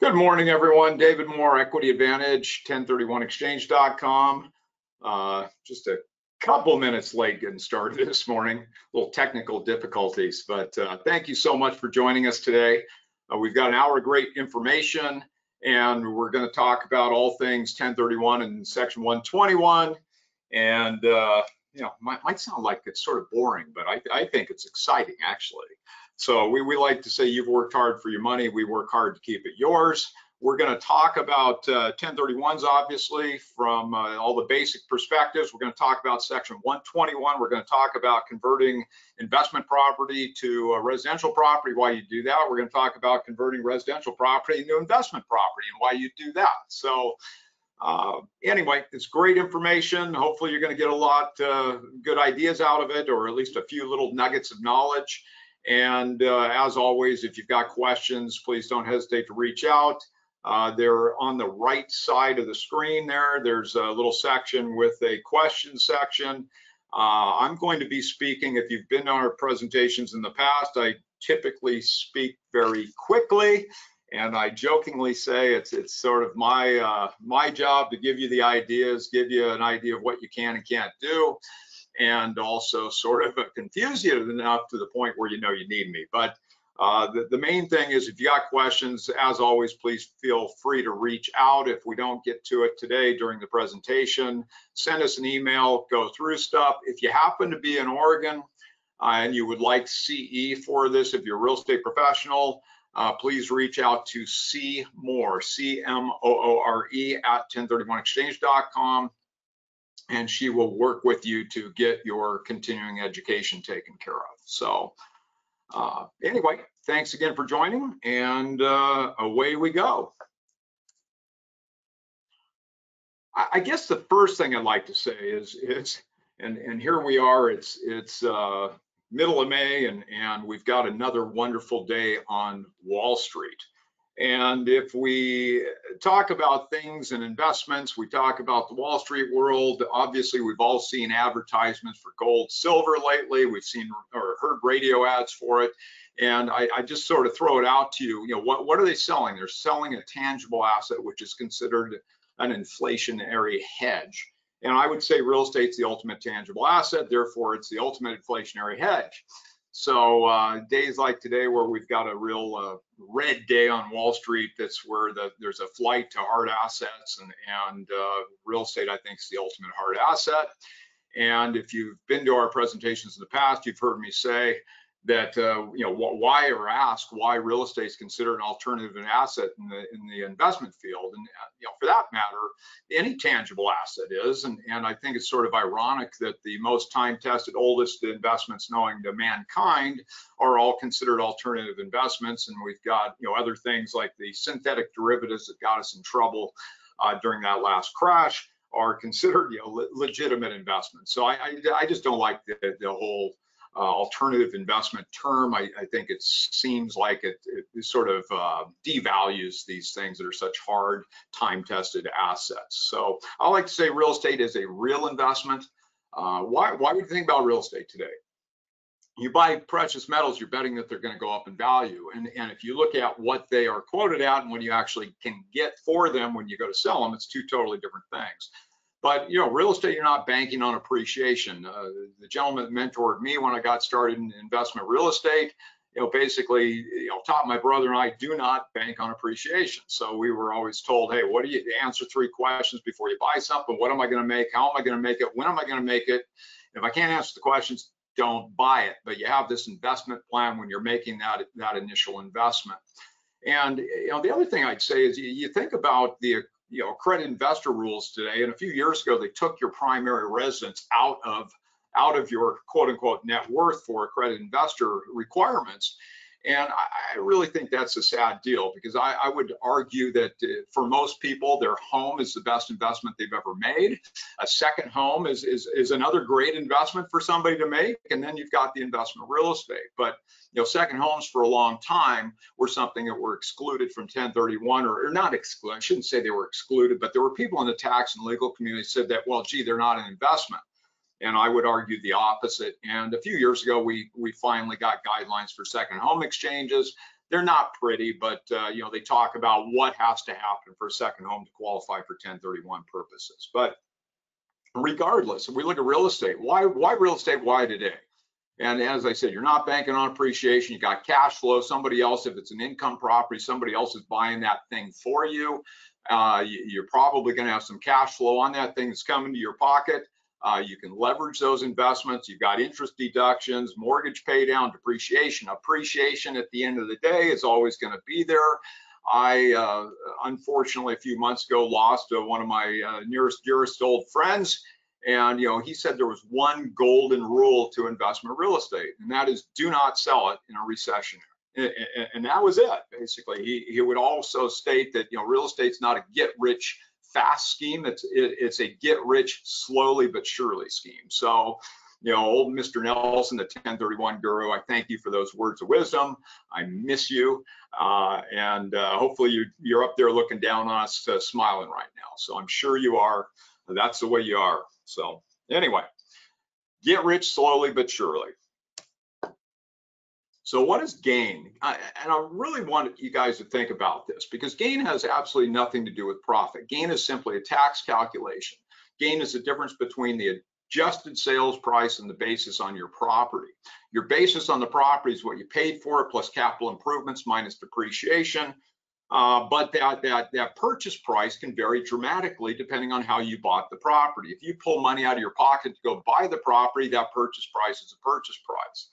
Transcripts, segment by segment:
Good morning, everyone. David Moore, Equity Advantage, 1031exchange.com. Uh, just a couple minutes late getting started this morning, little technical difficulties, but uh, thank you so much for joining us today. Uh, we've got an hour of great information and we're going to talk about all things 1031 and section 121. And, uh, you know, might, might sound like it's sort of boring, but I, I think it's exciting actually. So we, we like to say you've worked hard for your money. We work hard to keep it yours. We're going to talk about uh, 1031s, obviously, from uh, all the basic perspectives. We're going to talk about Section 121. We're going to talk about converting investment property to uh, residential property, why you do that. We're going to talk about converting residential property into investment property and why you do that. So uh, anyway, it's great information. Hopefully you're going to get a lot uh, good ideas out of it, or at least a few little nuggets of knowledge. And uh, as always, if you've got questions, please don't hesitate to reach out. Uh, they're on the right side of the screen there. There's a little section with a question section. Uh, I'm going to be speaking, if you've been on our presentations in the past, I typically speak very quickly. And I jokingly say it's it's sort of my uh, my job to give you the ideas, give you an idea of what you can and can't do and also sort of confuse you enough to the point where you know you need me. But uh, the, the, main thing is if you got questions, as always, please feel free to reach out. If we don't get to it today during the presentation, send us an email, go through stuff. If you happen to be in Oregon uh, and you would like CE for this, if you're a real estate professional, uh, please reach out to C Moore, C-M-O-O-R-E at 1031exchange.com and she will work with you to get your continuing education taken care of. So uh, anyway, thanks again for joining and uh, away we go. I, guess the first thing I'd like to say is, is and, and here we are, it's, it's uh, middle of May and, and we've got another wonderful day on Wall Street. And if we talk about things and investments, we talk about the Wall Street world. Obviously, we've all seen advertisements for gold, silver lately. We've seen or heard radio ads for it. And I, I just sort of throw it out to you. You know, what, what are they selling? They're selling a tangible asset, which is considered an inflationary hedge. And I would say real estate's the ultimate tangible asset, therefore it's the ultimate inflationary hedge. So uh, days like today, where we've got a real uh, red day on Wall Street, that's where the, there's a flight to hard assets, and, and uh, real estate, I think, is the ultimate hard asset. And if you've been to our presentations in the past, you've heard me say that uh, you know why or ask why real estate is considered an alternative asset in the in the investment field. And uh, you know for that matter any tangible asset is. And and I think it's sort of ironic that the most time tested oldest investments knowing to mankind are all considered alternative investments. And we've got you know other things like the synthetic derivatives that got us in trouble uh, during that last crash are considered you know le legitimate investments. So I, I, I just don't like the the whole uh, alternative investment term. I, I, think it seems like it, it sort of uh, devalues these things that are such hard time-tested assets. So I like to say real estate is a real investment. Uh, why, why would you think about real estate today? You buy precious metals, you're betting that they're going to go up in value. And, and if you look at what they are quoted at and what you actually can get for them when you go to sell them, it's two totally different things. But you know, real estate, you're not banking on appreciation. Uh, the gentleman that mentored me when I got started in investment real estate, you know, basically, you know, taught my brother and I do not bank on appreciation. So we were always told, hey, what do you answer three questions before you buy something? What am I going to make? How am I going to make it? When am I going to make it? If I can't answer the questions, don't buy it. But you have this investment plan when you're making that that initial investment. And you know, the other thing I'd say is you, you think about the you know credit investor rules today. And a few years ago they took your primary residence out of out of your quote unquote net worth for credit investor requirements and I, really think that's a sad deal because I, I would argue that uh, for most people, their home is the best investment they've ever made. A second home is, is, is another great investment for somebody to make. And then you've got the investment real estate. But you know, second homes for a long time were something that were excluded from 1031 or, or not excluded. I shouldn't say they were excluded, but there were people in the tax and legal community said that, well, gee, they're not an investment and I would argue the opposite. And a few years ago, we we finally got guidelines for second home exchanges. they're not pretty, but uh, you know they talk about what has to happen for a second home to qualify for 1031 purposes. But regardless, if we look at real estate, why why real estate? Why today? And as I said, you're not banking on appreciation. You got cash flow. Somebody else, if it's an income property, somebody else is buying that thing for you. Uh, you are probably going to have some cash flow on that thing that's coming to your pocket. Uh, you can leverage those investments. You've got interest deductions, mortgage pay down, depreciation. Appreciation at the end of the day is always going to be there. I, uh, unfortunately, a few months ago, lost uh, one of my uh, nearest, dearest old friends. And, you know, he said there was one golden rule to investment real estate, and that is do not sell it in a recession. And, and that was it, basically. He, he would also state that, you know, real estate's not a get rich fast scheme. It's it, it's a get rich slowly but surely scheme. So, you know, old Mr. Nelson, the 1031 guru, I thank you for those words of wisdom. I miss you, uh, and uh, hopefully you you're up there looking down on us, uh, smiling right now. So I'm sure you are. That's the way you are. So anyway, get rich slowly but surely. So what is gain? I, and I really want you guys to think about this because gain has absolutely nothing to do with profit. Gain is simply a tax calculation. Gain is the difference between the adjusted sales price and the basis on your property. Your basis on the property is what you paid for it plus capital improvements minus depreciation. Uh, but that, that, that purchase price can vary dramatically depending on how you bought the property. If you pull money out of your pocket to go buy the property, that purchase price is a purchase price.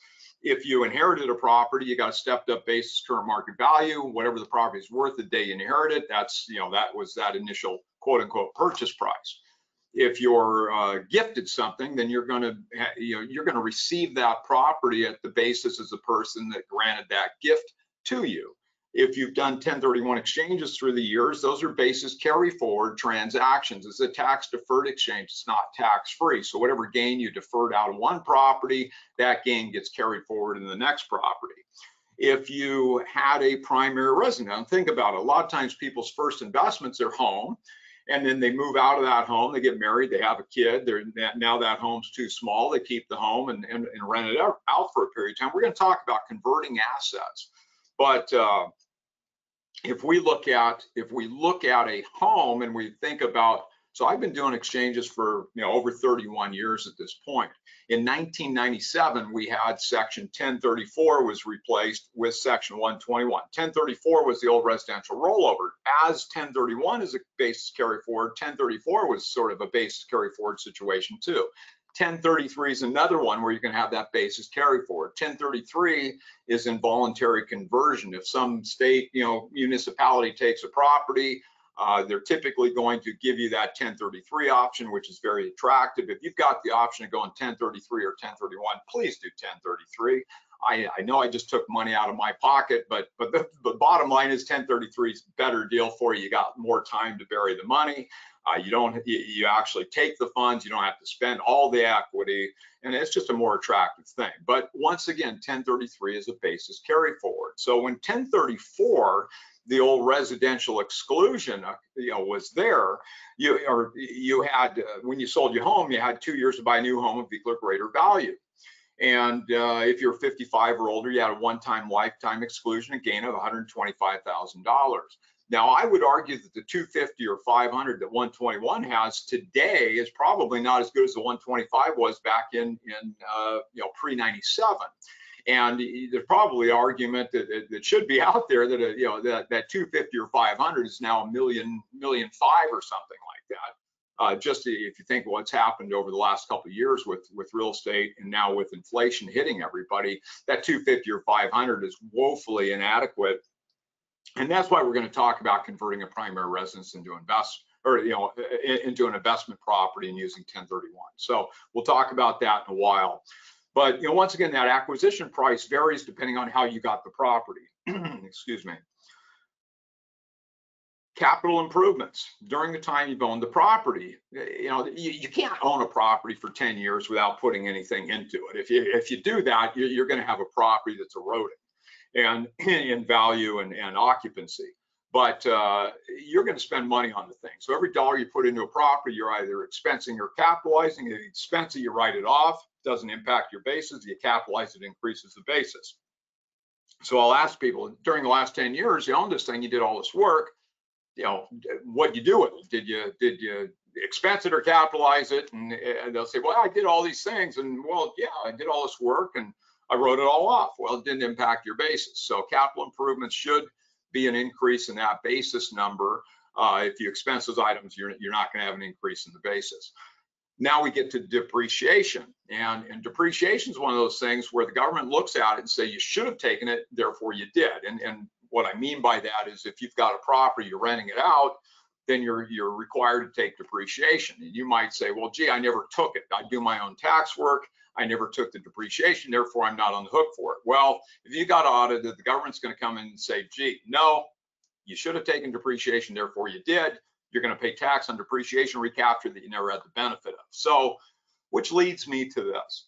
If you inherited a property, you got a stepped up basis current market value, whatever the property is worth the day you inherited, that's, you know, that was that initial quote unquote purchase price. If you're uh, gifted something, then you're going to, you know, you're going to receive that property at the basis as a person that granted that gift to you. If you've done 1031 exchanges through the years, those are basis carry forward transactions. It's a tax deferred exchange. It's not tax free. So whatever gain you deferred out of one property, that gain gets carried forward in the next property. If you had a primary residence, think about it. A lot of times people's first investments are home and then they move out of that home, they get married, they have a kid, they're now that home's too small, they keep the home and, and, and rent it out, for a period of time. We're gonna talk about converting assets. But uh, if we look at if we look at a home and we think about so I've been doing exchanges for you know over 31 years at this point. In 1997, we had section 1034 was replaced with section 121. 1034 was the old residential rollover. As 1031 is a basis carry forward, 1034 was sort of a basis carry forward situation too. 1033 is another one where you can have that basis carry forward. 1033 is involuntary conversion. If some state, you know, municipality takes a property, uh, they're typically going to give you that 1033 option, which is very attractive. If you've got the option of going 1033 or 1031, please do 1033. I, I know I just took money out of my pocket, but but the, the bottom line is 1033 is better deal for you. You got more time to bury the money. Uh, you don't, you, actually take the funds, you don't have to spend all the equity, and it's just a more attractive thing. But once again, 1033 is a basis carry forward. So when 1034, the old residential exclusion, uh, you know, was there, you or you had uh, when you sold your home, you had two years to buy a new home of equal greater value. And uh, if you're 55 or older, you had a one-time lifetime exclusion, a gain of $125,000. Now, I would argue that the 250 or 500 that 121 has today is probably not as good as the 125 was back in, in uh, you know, pre-97. And there's probably argument that, that, that, should be out there that, uh, you know, that, that 250 or 500 is now a million, million five or something like that. Uh, just if you think what's happened over the last couple of years with with real estate and now with inflation hitting everybody, that 250 or 500 is woefully inadequate and that's why we're going to talk about converting a primary residence into invest or you know into an investment property and using 1031. So we'll talk about that in a while. But you know, once again, that acquisition price varies depending on how you got the property. Excuse me. Capital improvements during the time you've owned the property. You know, you, you can't own a property for 10 years without putting anything into it. If you if you do that, you're, you're going to have a property that's eroding and in value and, and occupancy. But uh, you're going to spend money on the thing. So every dollar you put into a property, you're either expensing or capitalizing. If you expense it, you write it off. Doesn't impact your basis. You capitalize it, increases the basis. So I'll ask people during the last 10 years, you owned this thing, you did all this work, you know, what you do with it? Did you, did you expense it or capitalize it? And, and they'll say, well, I did all these things. And well, yeah, I did all this work and I wrote it all off. Well, it didn't impact your basis. So capital improvements should be an increase in that basis number. Uh, if you expense those items, you're, you're not gonna have an increase in the basis. Now we get to depreciation and, and depreciation is one of those things where the government looks at it and say, you should have taken it, therefore you did. And, and what I mean by that is if you've got a property, you're renting it out, then you're you're required to take depreciation. And you might say, well, gee, I never took it. I do my own tax work. I never took the depreciation, therefore I'm not on the hook for it. Well, if you got audited, the government's going to come in and say, gee, no, you should have taken depreciation, therefore you did. You're going to pay tax on depreciation recapture that you never had the benefit of. So, which leads me to this.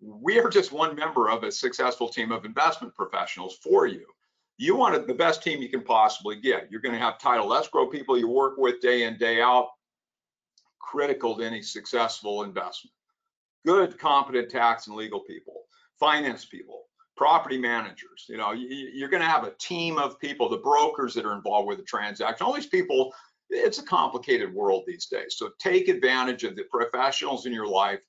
We are just one member of a successful team of investment professionals for you. You want the best team you can possibly get. You're going to have title escrow people you work with day in, day out, critical to any successful investment. Good, competent tax and legal people, finance people, property managers. You know, you're going to have a team of people, the brokers that are involved with the transaction. All these people, it's a complicated world these days. So take advantage of the professionals in your life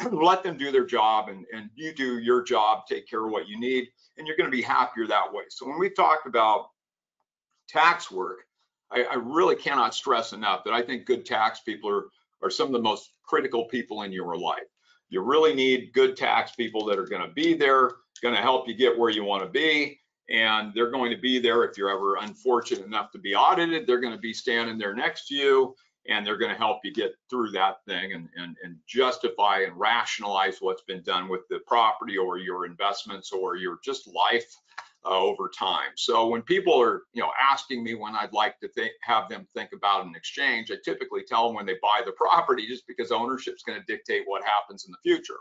let them do their job and, and you do your job, take care of what you need, and you're going to be happier that way. So when we talk about tax work, I, I, really cannot stress enough that I think good tax people are, are some of the most critical people in your life. You really need good tax people that are going to be there, going to help you get where you want to be. And they're going to be there if you're ever unfortunate enough to be audited. They're going to be standing there next to you and they're going to help you get through that thing and, and, and justify and rationalize what's been done with the property or your investments or your just life uh, over time. So when people are, you know, asking me when I'd like to have them think about an exchange, I typically tell them when they buy the property, just because ownership is going to dictate what happens in the future.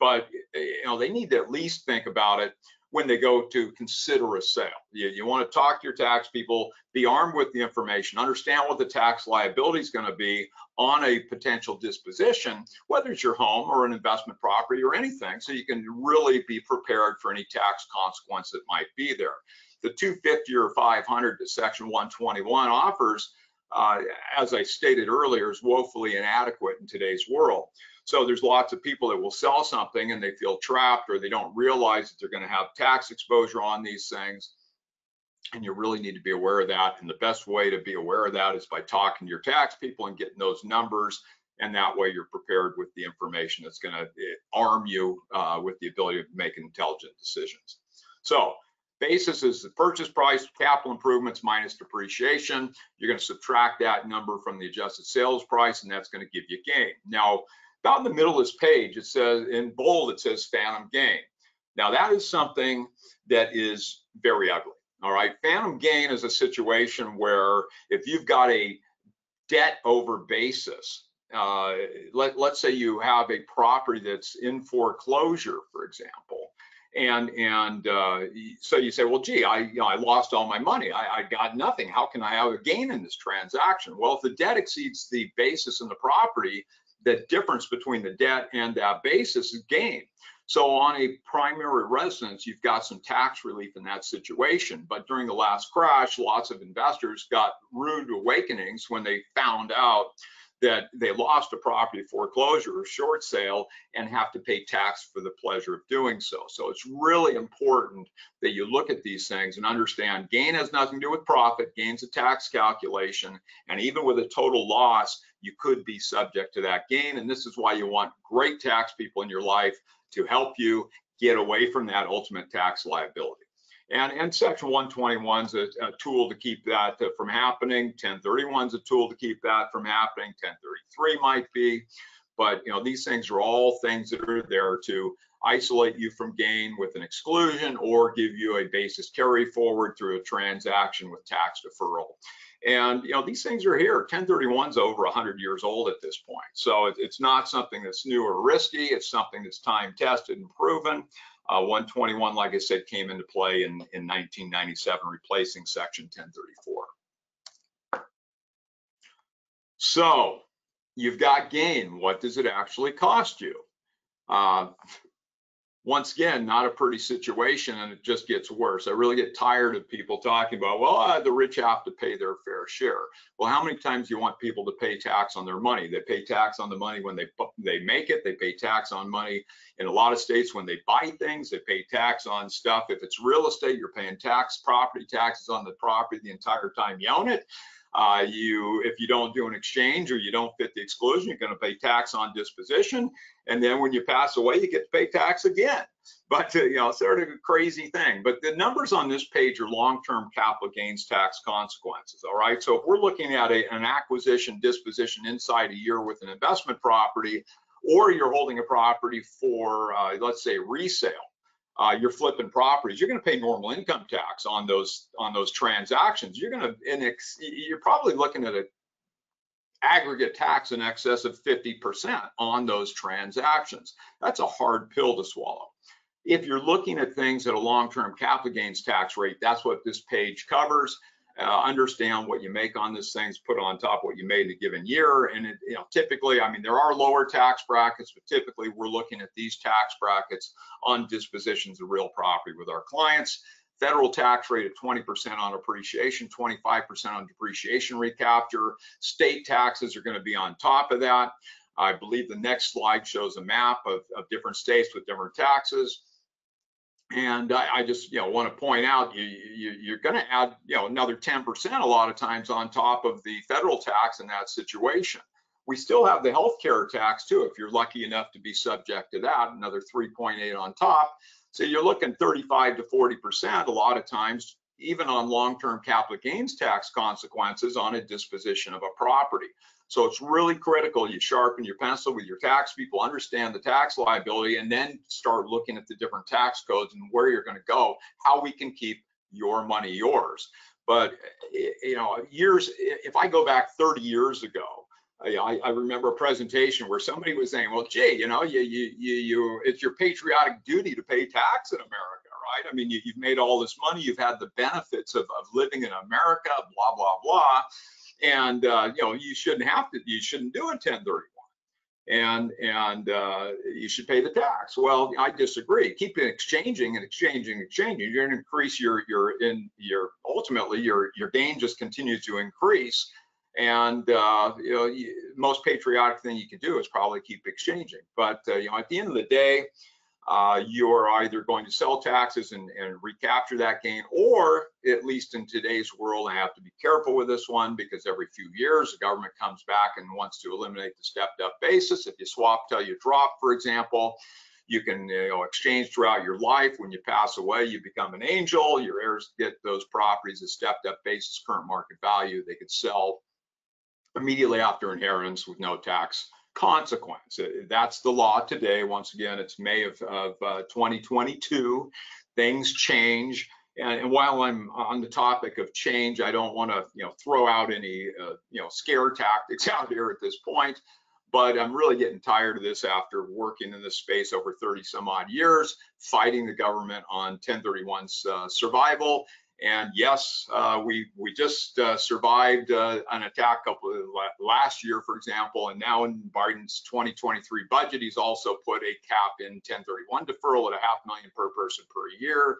But you know, they need to at least think about it when they go to consider a sale. You, you want to talk to your tax people, be armed with the information, understand what the tax liability is going to be on a potential disposition, whether it's your home or an investment property or anything, so you can really be prepared for any tax consequence that might be there. The 250 or 500 to Section 121 offers, uh, as I stated earlier, is woefully inadequate in today's world. So there's lots of people that will sell something and they feel trapped or they don't realize that they're going to have tax exposure on these things. And you really need to be aware of that. And the best way to be aware of that is by talking to your tax people and getting those numbers. And that way you're prepared with the information that's going to eh, arm you uh, with the ability to make intelligent decisions. So basis is the purchase price, capital improvements minus depreciation. You're going to subtract that number from the adjusted sales price, and that's going to give you gain. Now, about in the middle of this page, it says in bold, it says phantom gain. Now that is something that is very ugly. All right, phantom gain is a situation where if you've got a debt over basis, uh, let, let's say you have a property that's in foreclosure, for example, and and uh, so you say, well, gee, I you know, I lost all my money. I, I got nothing. How can I have a gain in this transaction? Well, if the debt exceeds the basis in the property, the difference between the debt and that basis is gain. So on a primary residence, you've got some tax relief in that situation. But during the last crash, lots of investors got rude awakenings when they found out that they lost a property foreclosure or short sale and have to pay tax for the pleasure of doing so. So it's really important that you look at these things and understand gain has nothing to do with profit, gain's a tax calculation, and even with a total loss, you could be subject to that gain. And this is why you want great tax people in your life to help you get away from that ultimate tax liability. And, and Section 121 is a, a, tool to keep that uh, from happening. 1031 is a tool to keep that from happening. 1033 might be. But you know, these things are all things that are there to isolate you from gain with an exclusion or give you a basis carry forward through a transaction with tax deferral. And you know, these things are here. 1031 is over 100 years old at this point. So it, it's not something that's new or risky. It's something that's time tested and proven. Uh, 121, like I said, came into play in, in 1997, replacing Section 1034. So you've got gain. What does it actually cost you? Uh, once again, not a pretty situation and it just gets worse. I really get tired of people talking about, well, uh, the rich have to pay their fair share. Well, how many times do you want people to pay tax on their money? They pay tax on the money when they they make it. They pay tax on money in a lot of states when they buy things. They pay tax on stuff. If it's real estate, you're paying tax, property taxes on the property the entire time you own it. Uh, you, if you don't do an exchange or you don't fit the exclusion, you're going to pay tax on disposition, and then when you pass away, you get to pay tax again. But uh, you know, sort of a crazy thing. But the numbers on this page are long-term capital gains tax consequences. All right, so if we're looking at a, an acquisition disposition inside a year with an investment property, or you're holding a property for, uh, let's say, resale uh, you're flipping properties, you're going to pay normal income tax on those on those transactions. You're going to, you're probably looking at an aggregate tax in excess of 50% on those transactions. That's a hard pill to swallow. If you're looking at things at a long-term capital gains tax rate, that's what this page covers uh, understand what you make on this things, put on top what you made in a given year. And it, you know, typically, I mean, there are lower tax brackets, but typically we're looking at these tax brackets on dispositions of real property with our clients. Federal tax rate of 20% on appreciation, 25% on depreciation recapture. State taxes are going to be on top of that. I believe the next slide shows a map of, of different states with different taxes. And I, I, just, you know, want to point out you, you, are going to add, you know, another 10% a lot of times on top of the federal tax in that situation. We still have the healthcare tax too, if you're lucky enough to be subject to that, another 3.8 on top. So you're looking 35 to 40% a lot of times, even on long-term capital gains tax consequences on a disposition of a property. So it's really critical you sharpen your pencil with your tax people, understand the tax liability, and then start looking at the different tax codes and where you're going to go, how we can keep your money yours. But eh, you know, years if I go back 30 years ago, I, I, remember a presentation where somebody was saying, "Well, gee, you know, you, you, you, you, it's your patriotic duty to pay tax in America, right? I mean, you, have made all this money, you've had the benefits of, of living in America, blah blah blah." and uh, you know you shouldn't have to you shouldn't do a 1031 and and uh, you should pay the tax. Well i disagree. Keep exchanging and exchanging and exchanging. You're going to increase your your in your ultimately your your gain just continues to increase and uh, you know most patriotic thing you can do is probably keep exchanging but uh, you know at the end of the day uh, you're either going to sell taxes and, and, recapture that gain, or at least in today's world, I have to be careful with this one because every few years the government comes back and wants to eliminate the stepped up basis. If you swap till you drop, for example, you can you know, exchange throughout your life. When you pass away, you become an angel. Your heirs get those properties at stepped up basis, current market value. They could sell immediately after inheritance with no tax consequence. Uh, that's the law today. Once again, it's May of, of uh, 2022. Things change. And, and, while I'm on the topic of change, I don't want to, you know, throw out any, uh, you know, scare tactics out here at this point. But I'm really getting tired of this after working in this space over 30 some odd years, fighting the government on 1031's uh, survival and yes, uh, we we just uh, survived uh, an attack couple last year, for example, and now in Biden's 2023 budget, he's also put a cap in 1031 deferral at a half million per person per year.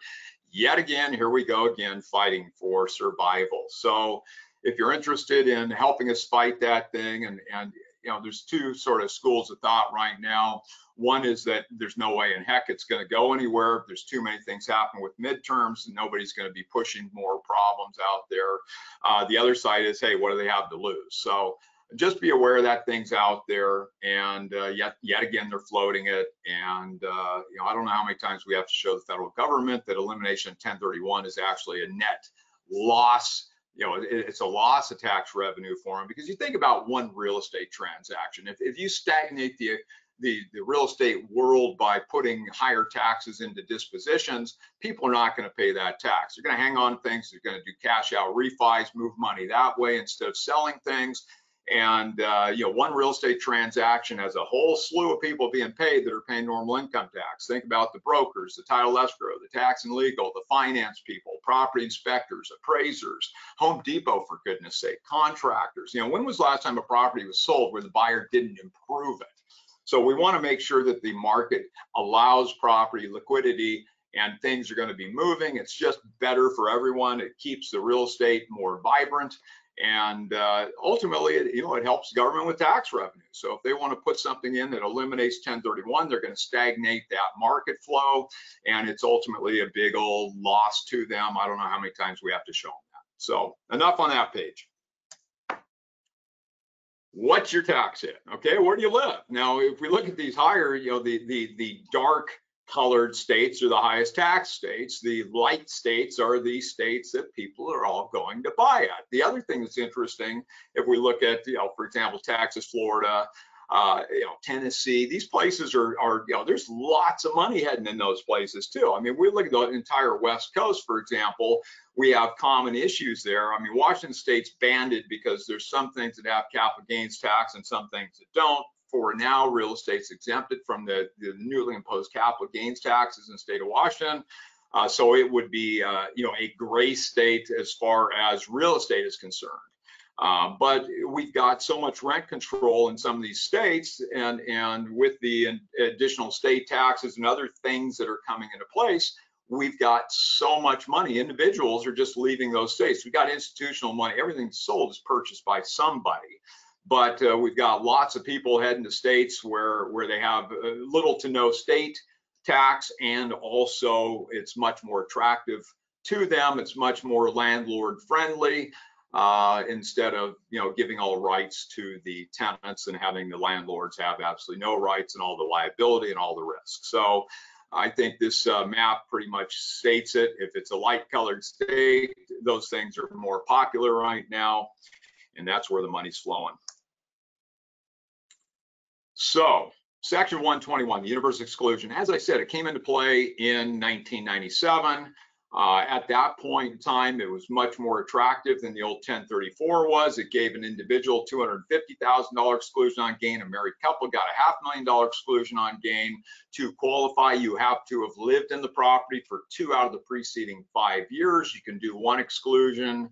Yet again, here we go again, fighting for survival. So if you're interested in helping us fight that thing, and and you know, there's two sort of schools of thought right now. One is that there's no way in heck it's going to go anywhere. There's too many things happening with midterms, and nobody's going to be pushing more problems out there. Uh, the other side is, hey, what do they have to lose? So just be aware that thing's out there, and uh, yet yet again they're floating it. And uh, you know, I don't know how many times we have to show the federal government that elimination of 1031 is actually a net loss you know, it's a loss of tax revenue for them because you think about one real estate transaction. If, if you stagnate the the, the real estate world by putting higher taxes into dispositions, people are not going to pay that tax. They're going to hang on things. They're going to do cash out refis, move money that way instead of selling things. And uh, you know, one real estate transaction has a whole slew of people being paid that are paying normal income tax. Think about the brokers, the title escrow, the tax and legal, the finance people, property inspectors, appraisers, Home Depot for goodness sake, contractors. You know, when was the last time a property was sold where the buyer didn't improve it? So we want to make sure that the market allows property liquidity and things are going to be moving. It's just better for everyone. It keeps the real estate more vibrant. And uh, ultimately, you know, it helps government with tax revenue. So if they want to put something in that eliminates 1031, they're going to stagnate that market flow, and it's ultimately a big old loss to them. I don't know how many times we have to show them that. So enough on that page. What's your tax hit? Okay, where do you live? Now, if we look at these higher, you know, the the the dark colored states are the highest tax states. The light states are the states that people are all going to buy at. The other thing that's interesting, if we look at, you know, for example, Texas, Florida, uh, you know, Tennessee, these places are, are, you know, there's lots of money heading in those places too. I mean, we look at the entire West Coast, for example, we have common issues there. I mean, Washington State's banded because there's some things that have capital gains tax and some things that don't for now, real estate's exempted from the, the newly imposed capital gains taxes in the state of Washington. Uh, so it would be, uh, you know, a gray state as far as real estate is concerned. Um, but we've got so much rent control in some of these states, and and with the additional state taxes and other things that are coming into place, we've got so much money. Individuals are just leaving those states. We've got institutional money. Everything sold is purchased by somebody but uh, we've got lots of people heading to states where where they have uh, little to no state tax and also it's much more attractive to them it's much more landlord friendly uh, instead of you know giving all rights to the tenants and having the landlords have absolutely no rights and all the liability and all the risks so I think this uh, map pretty much states it. If it's a light colored state, those things are more popular right now, and that's where the money's flowing. So section 121, the universal exclusion, as I said, it came into play in 1997. Uh, at that point in time, it was much more attractive than the old 1034 was. It gave an individual $250,000 exclusion on gain. A married couple got a half million dollar exclusion on gain. To qualify, you have to have lived in the property for two out of the preceding five years. You can do one exclusion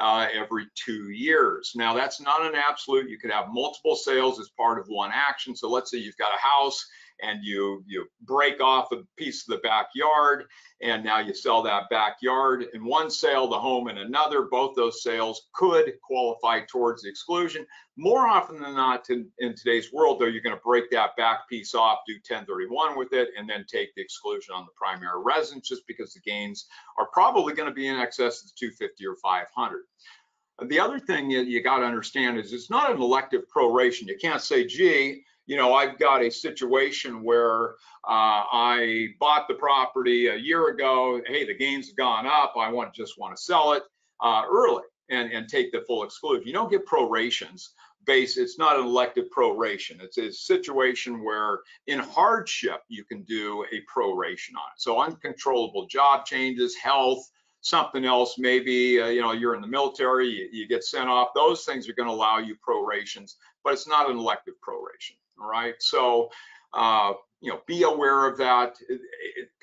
uh, every two years. Now that's not an absolute. You could have multiple sales as part of one action. So let's say you've got a house and you you break off a piece of the backyard and now you sell that backyard in one sale the home in another. Both those sales could qualify towards the exclusion. More often than not in, in today's world though you're going to break that back piece off do 1031 with it and then take the exclusion on the primary residence just because the gains are probably going to be in excess of the 250 or 500 the other thing that you got to understand is it's not an elective proration. You can't say, gee, you know, I've got a situation where uh, I bought the property a year ago. Hey, the gains have gone up. I want just want to sell it uh, early and, and take the full exclusion. You don't get prorations base. It's not an elective proration. It's a situation where in hardship, you can do a proration on it. So uncontrollable job changes, health, something else, maybe, uh, you know, you're in the military, you, you get sent off. Those things are going to allow you prorations, but it's not an elective proration. Right. So, uh, you know, be aware of that.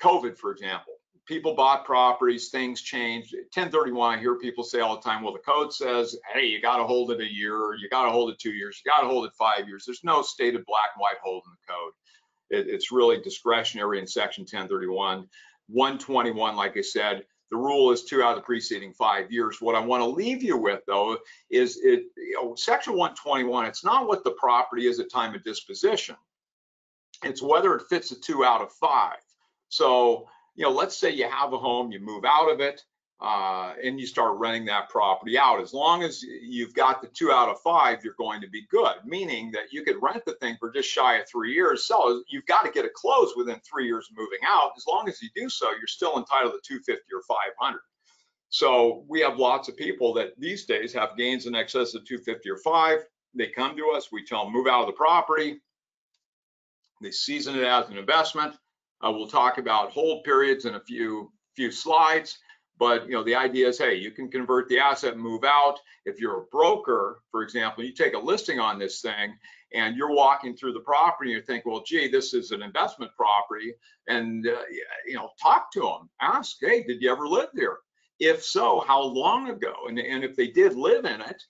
COVID, for example, people bought properties, things changed. 1031, I hear people say all the time, well, the code says, hey, you got to hold it a year, you got to hold it two years, you got to hold it five years. There's no stated black and white hold in the code. It, it's really discretionary in section 1031. 121, like I said, the rule is two out of the preceding five years. What I want to leave you with, though, is it, you know, Section 121. It's not what the property is at time of disposition. It's whether it fits a two out of five. So, you know, let's say you have a home, you move out of it, uh, and you start renting that property out. As long as you've got the two out of five, you're going to be good, meaning that you could rent the thing for just shy of three years. So you've got to get a close within three years of moving out. As long as you do so, you're still entitled to 250 or 500. So we have lots of people that these days have gains in excess of 250 or five. They come to us, we tell them move out of the property. They season it as an investment. Uh, we'll talk about hold periods in a few few slides. But you know, the idea is, hey, you can convert the asset, move out. If you're a broker, for example, you take a listing on this thing and you're walking through the property and you think, well, gee, this is an investment property, and uh, you know, talk to them, ask, hey, did you ever live there? If so, how long ago? And, and if they did live in it,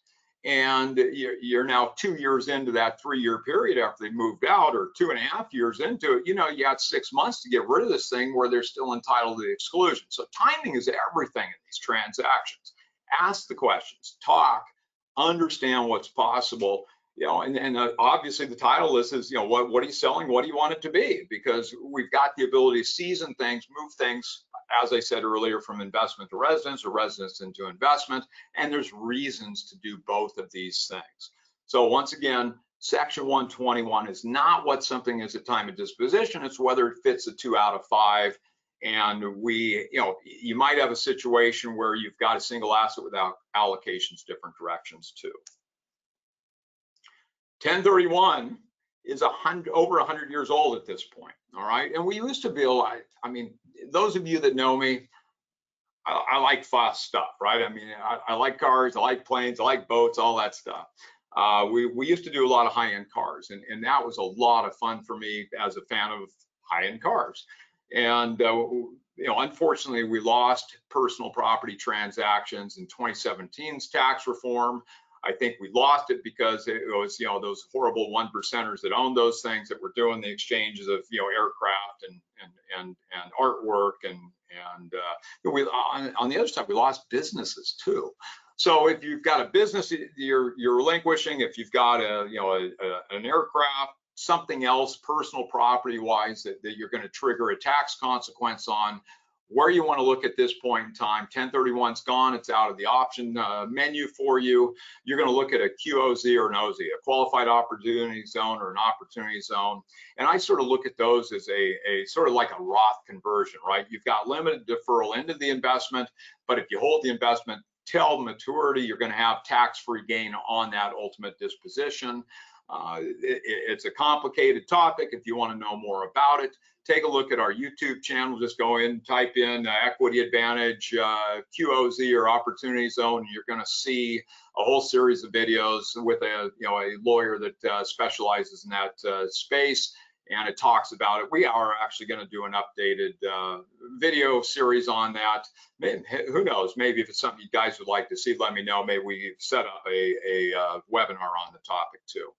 and you're, now two years into that three-year period after they moved out or two and a half years into it, you know, you got six months to get rid of this thing where they're still entitled to the exclusion. So timing is everything in these transactions. Ask the questions, talk, understand what's possible, you know, and, and uh, obviously the title list is, you know, what, what are you selling? What do you want it to be? Because we've got the ability to season things, move things, as I said earlier, from investment to residence or residence into investment. And there's reasons to do both of these things. So once again, section 121 is not what something is at time of disposition. It's whether it fits a two out of five. And we, you know, you might have a situation where you've got a single asset without allocations different directions too. 1031 is a hundred over 100 years old at this point all right and we used to be I, I mean those of you that know me I, I like fast stuff right? I mean I, I, like cars i like planes i like boats all that stuff. Uh, we, we used to do a lot of high-end cars and, and that was a lot of fun for me as a fan of high-end cars. And uh, you know unfortunately we lost personal property transactions in 2017's tax reform I think we lost it because it was, you know, those horrible one percenters that owned those things that were doing the exchanges of, you know, aircraft and and and, and artwork and and uh, we on, on the other side we lost businesses too. So if you've got a business you're you're relinquishing, if you've got a you know a, a, an aircraft, something else personal property wise that, that you're going to trigger a tax consequence on, where you want to look at this point in time. 1031's gone, it's out of the option uh, menu for you. You're going to look at a QOZ or an OZ, a qualified opportunity zone or an opportunity zone. And I sort of look at those as a, a sort of like a Roth conversion, right? You've got limited deferral into the investment, but if you hold the investment till maturity, you're going to have tax-free gain on that ultimate disposition. Uh, it, it's a complicated topic. If you want to know more about it, take a look at our YouTube channel. Just go in, type in uh, Equity Advantage, uh, QOZ or Opportunity Zone. You're going to see a whole series of videos with a you know a lawyer that uh, specializes in that uh, space. And it talks about it. We are actually going to do an updated uh, video series on that. Maybe, who knows? Maybe if it's something you guys would like to see, let me know. Maybe we set up a, a webinar on the topic too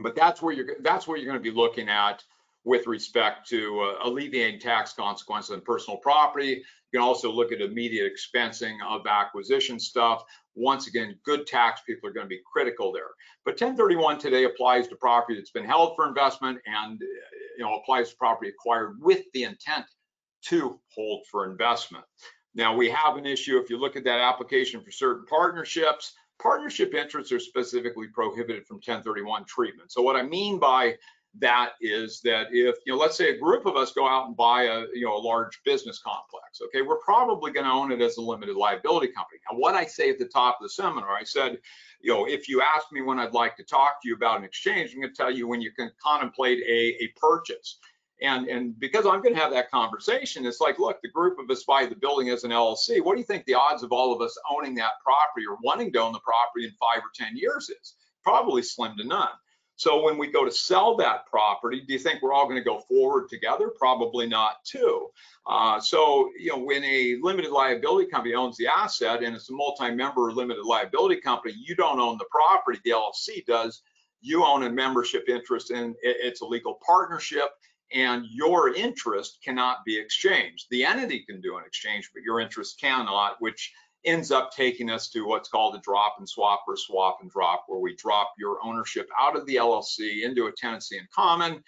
but that's where you're that's where you're going to be looking at with respect to uh, alleviating tax consequences on personal property. You can also look at immediate expensing of acquisition stuff. Once again, good tax people are going to be critical there. But 1031 today applies to property that's been held for investment and you know applies to property acquired with the intent to hold for investment. Now we have an issue if you look at that application for certain partnerships, partnership interests are specifically prohibited from 1031 treatment. So what I mean by that is that if you know let's say a group of us go out and buy a you know a large business complex okay we're probably going to own it as a limited liability company now what i say at the top of the seminar i said you know if you ask me when i'd like to talk to you about an exchange i'm going to tell you when you can contemplate a, a purchase and, and because I'm going to have that conversation, it's like, look, the group of us buy the building as an LLC. What do you think the odds of all of us owning that property or wanting to own the property in five or 10 years is? Probably slim to none. So when we go to sell that property, do you think we're all going to go forward together? Probably not too. Uh, so, you know, when a limited liability company owns the asset and it's a multi-member limited liability company, you don't own the property, the LLC does. You own a membership interest in it's a legal partnership and your interest cannot be exchanged. The entity can do an exchange, but your interest cannot, which ends up taking us to what's called a drop and swap or swap and drop, where we drop your ownership out of the LLC into a tenancy in common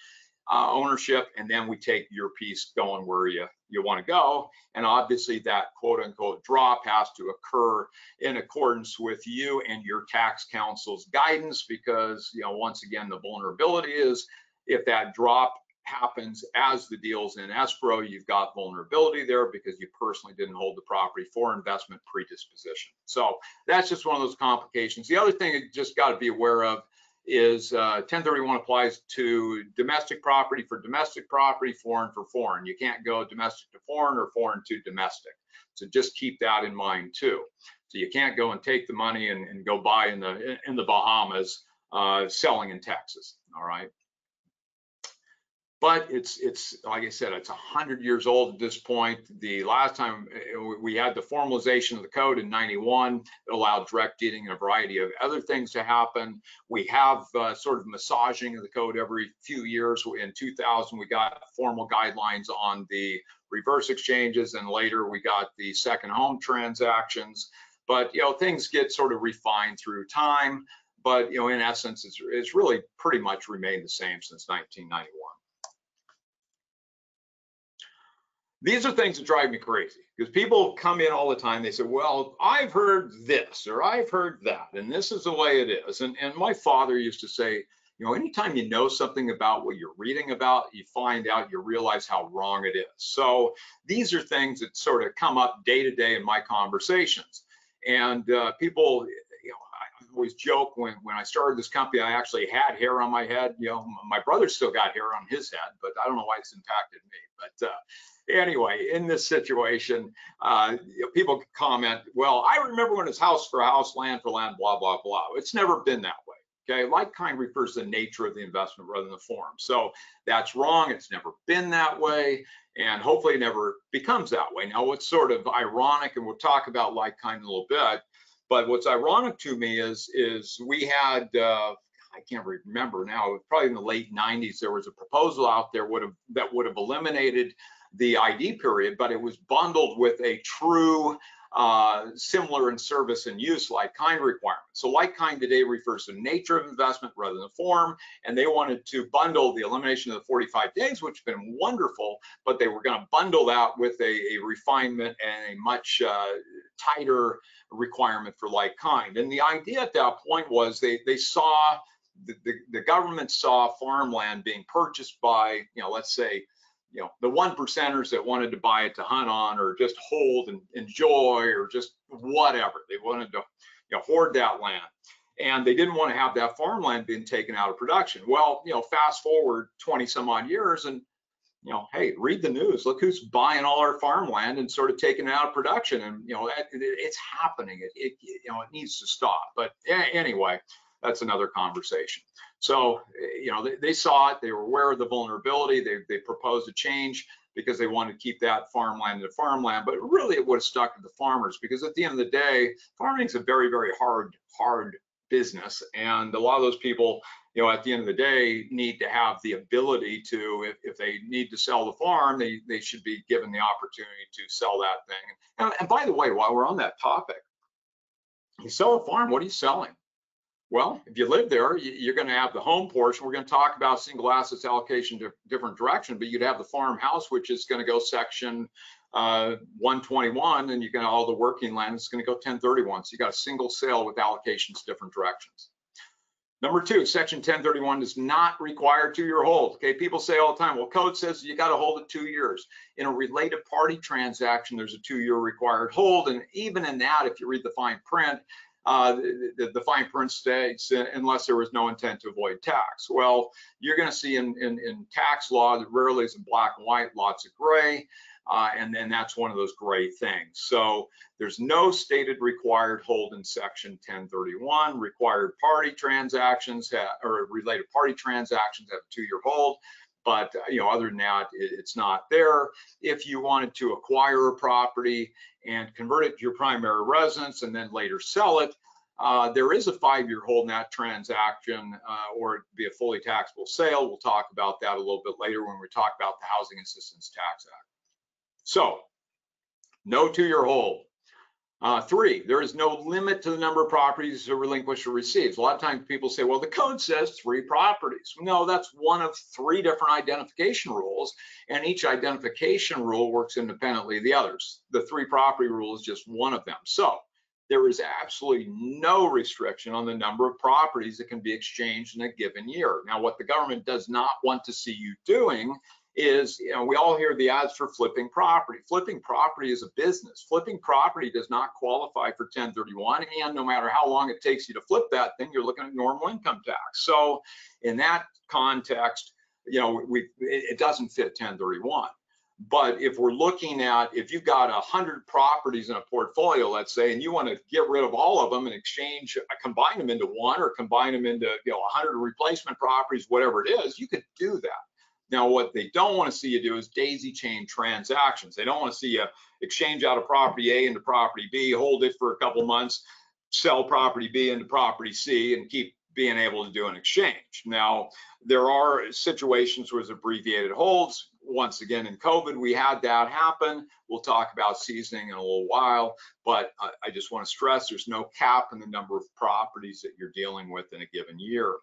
uh, ownership, and then we take your piece going where you, you want to go. And obviously that quote unquote drop has to occur in accordance with you and your tax counsel's guidance, because, you know, once again, the vulnerability is if that drop happens as the deal's in escrow, you've got vulnerability there because you personally didn't hold the property for investment predisposition. So that's just one of those complications. The other thing you just got to be aware of is uh, 1031 applies to domestic property for domestic property, foreign for foreign. You can't go domestic to foreign or foreign to domestic. So just keep that in mind too. So you can't go and take the money and, and go buy in the in the Bahamas, uh, selling in Texas. All right. But it's it's like I said, it's 100 years old at this point. The last time uh, we had the formalization of the code in 91, it allowed direct deeding and a variety of other things to happen. We have uh, sort of massaging of the code every few years. In 2000, we got formal guidelines on the reverse exchanges, and later we got the second home transactions. But you know, things get sort of refined through time. But you know, in essence, it's, it's really pretty much remained the same since 1991. These are things that drive me crazy because people come in all the time. They say, well, I've heard this or I've heard that, and this is the way it is. And, and my father used to say, you know, anytime you know something about what you're reading about, you find out, you realize how wrong it is. So these are things that sort of come up day to day in my conversations. And uh, people, you know, I always joke when, when I started this company, I actually had hair on my head. You know, my brother still got hair on his head, but I don't know why it's impacted me. But uh, anyway, in this situation, uh, people comment, well, I remember when it's house for house, land for land, blah, blah, blah. It's never been that way. Okay, like kind refers to the nature of the investment rather than the form. So that's wrong. It's never been that way, and hopefully it never becomes that way. Now, what's sort of ironic, and we'll talk about like kind a little bit, but what's ironic to me is is we had uh, I can't remember now, probably in the late 90s, there was a proposal out there would have that would have eliminated the ID period, but it was bundled with a true uh, similar in service and use like kind requirement. So like kind today refers to nature of investment rather than form, and they wanted to bundle the elimination of the 45 days, which has been wonderful, but they were going to bundle that with a, a refinement and a much uh, tighter requirement for like kind. And the idea at that point was they, they saw, the, the, the government saw farmland being purchased by, you know, let's say you know, the one percenters that wanted to buy it to hunt on or just hold and enjoy or just whatever. They wanted to, you know, hoard that land. And they didn't want to have that farmland being taken out of production. Well, you know, fast forward 20 some odd years and, you know, hey, read the news. Look who's buying all our farmland and sort of taking it out of production. And, you know, it, it's happening. It, it, you know, it needs to stop. But anyway, that's another conversation. So, you know, they, they, saw it, they were aware of the vulnerability, they, they proposed a change because they wanted to keep that farmland into farmland, but really it would have stuck to the farmers because at the end of the day, farming is a very, very hard, hard business. And a lot of those people, you know, at the end of the day, need to have the ability to, if, if they need to sell the farm, they, they should be given the opportunity to sell that thing. And, and by the way, while we're on that topic, you sell a farm, what are you selling? Well, if you live there, you're going to have the home portion. We're going to talk about single assets allocation to different direction, but you'd have the farmhouse, which is going to go section uh, 121, and you got all the working land. It's going to go 1031. So you got a single sale with allocations different directions. Number two, section 1031 is not required two-year hold. Okay, people say all the time, well, code says you got to hold it two years. In a related party transaction, there's a two-year required hold, and even in that, if you read the fine print, uh, the, the, fine print states unless there was no intent to avoid tax. Well, you're going to see in, in, in, tax law that rarely is in black and white, lots of gray, uh, and then that's one of those gray things. So there's no stated required hold in section 1031. Required party transactions have, or related party transactions have a two-year hold but you know other than that it's not there. If you wanted to acquire a property and convert it to your primary residence and then later sell it uh, there is a five-year hold in that transaction uh, or it'd be a fully taxable sale. We'll talk about that a little bit later when we talk about the housing assistance tax act. So no two-year hold uh, three, there is no limit to the number of properties a relinquisher receives. A lot of times people say, well, the code says three properties. No, that's one of three different identification rules, and each identification rule works independently of the others. The three property rule is just one of them. So there is absolutely no restriction on the number of properties that can be exchanged in a given year. Now, what the government does not want to see you doing is, you know, we all hear the ads for flipping property. Flipping property is a business. Flipping property does not qualify for 1031, and no matter how long it takes you to flip that thing, you're looking at normal income tax. So in that context, you know, we it, it doesn't fit 1031. But if we're looking at, if you've got a 100 properties in a portfolio, let's say, and you want to get rid of all of them and exchange, uh, combine them into one or combine them into, you know, 100 replacement properties, whatever it is, you could do that Now, what they don't want to see you do is daisy chain transactions. They don't want to see you exchange out of property A into property B, hold it for a couple months, sell property B into property C, and keep being able to do an exchange. Now, there are situations where there's abbreviated holds. Once again, in COVID, we had that happen. We'll talk about seasoning in a little while, but I, I just want to stress there's no cap in the number of properties that you're dealing with in a given year.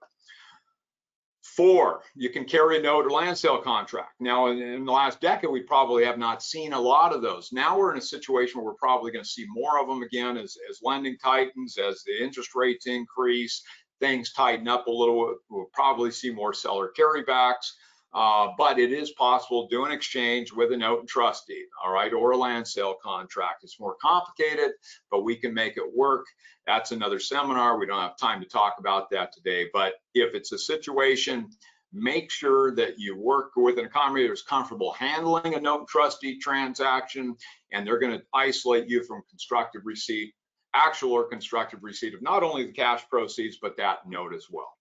Four, you can carry a note or land sale contract. Now, in, in, the last decade, we probably have not seen a lot of those. Now we're in a situation where we're probably going to see more of them again as, as lending tightens, as the interest rates increase, things tighten up a little. We'll probably see more seller carrybacks. Uh, but it is possible to do an exchange with a note and trust deed, all right, or a land sale contract. It's more complicated, but we can make it work. That's another seminar. We don't have time to talk about that today, but if it's a situation, make sure that you work with an economy that's comfortable handling a note and trust deed transaction, and they're going to isolate you from constructive receipt, actual or constructive receipt of not only the cash proceeds, but that note as well.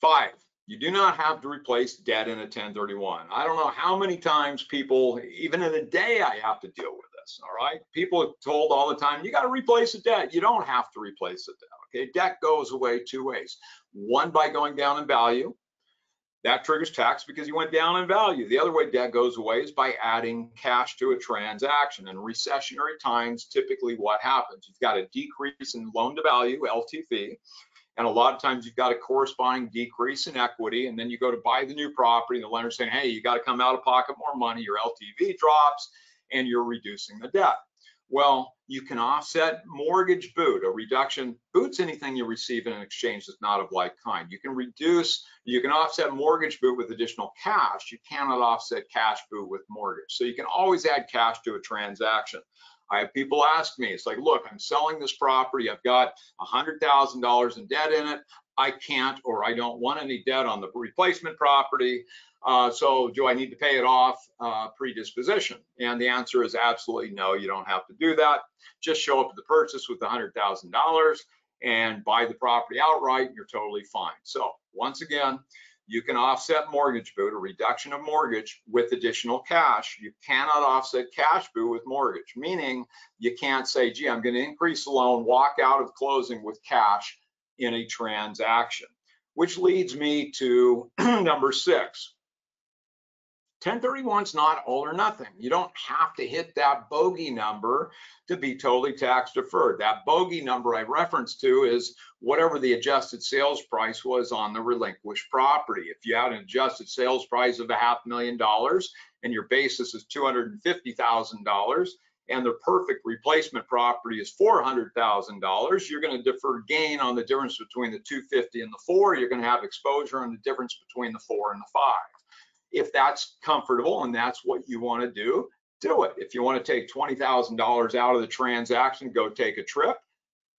Five, you do not have to replace debt in a 1031. I don't know how many times people, even in a day, I have to deal with this. All right. People are told all the time, you got to replace the debt. You don't have to replace the debt. Okay. Debt goes away two ways. One, by going down in value. That triggers tax because you went down in value. The other way debt goes away is by adding cash to a transaction. In recessionary times, typically what happens? You've got a decrease in loan to value, LTV and a lot of times you've got a corresponding decrease in equity, and then you go to buy the new property, and the lender's saying, hey, you got to come out of pocket more money, your LTV drops, and you're reducing the debt. Well, you can offset mortgage boot, a reduction. Boot's anything you receive in an exchange that's not of like kind. You can reduce, you can offset mortgage boot with additional cash. You cannot offset cash boot with mortgage. So you can always add cash to a transaction. I have people ask me, it's like, look, I'm selling this property. I've got $100,000 in debt in it. I can't or I don't want any debt on the replacement property. Uh, so do I need to pay it off uh, predisposition? And the answer is absolutely no, you don't have to do that. Just show up at the purchase with $100,000 and buy the property outright, you're totally fine. So once again, you can offset mortgage boot, a reduction of mortgage with additional cash. You cannot offset cash boot with mortgage, meaning you can't say, gee, I'm going to increase the loan, walk out of closing with cash in a transaction, which leads me to number six. 1031 is not all or nothing. You don't have to hit that bogey number to be totally tax deferred. That bogey number I referenced to is whatever the adjusted sales price was on the relinquished property. If you had an adjusted sales price of a half million dollars and your basis is $250,000 and the perfect replacement property is $400,000, you're going to defer gain on the difference between the 250 and the four. You're going to have exposure on the difference between the four and the five. If that's comfortable and that's what you want to do, do it. If you want to take $20,000 out of the transaction, go take a trip,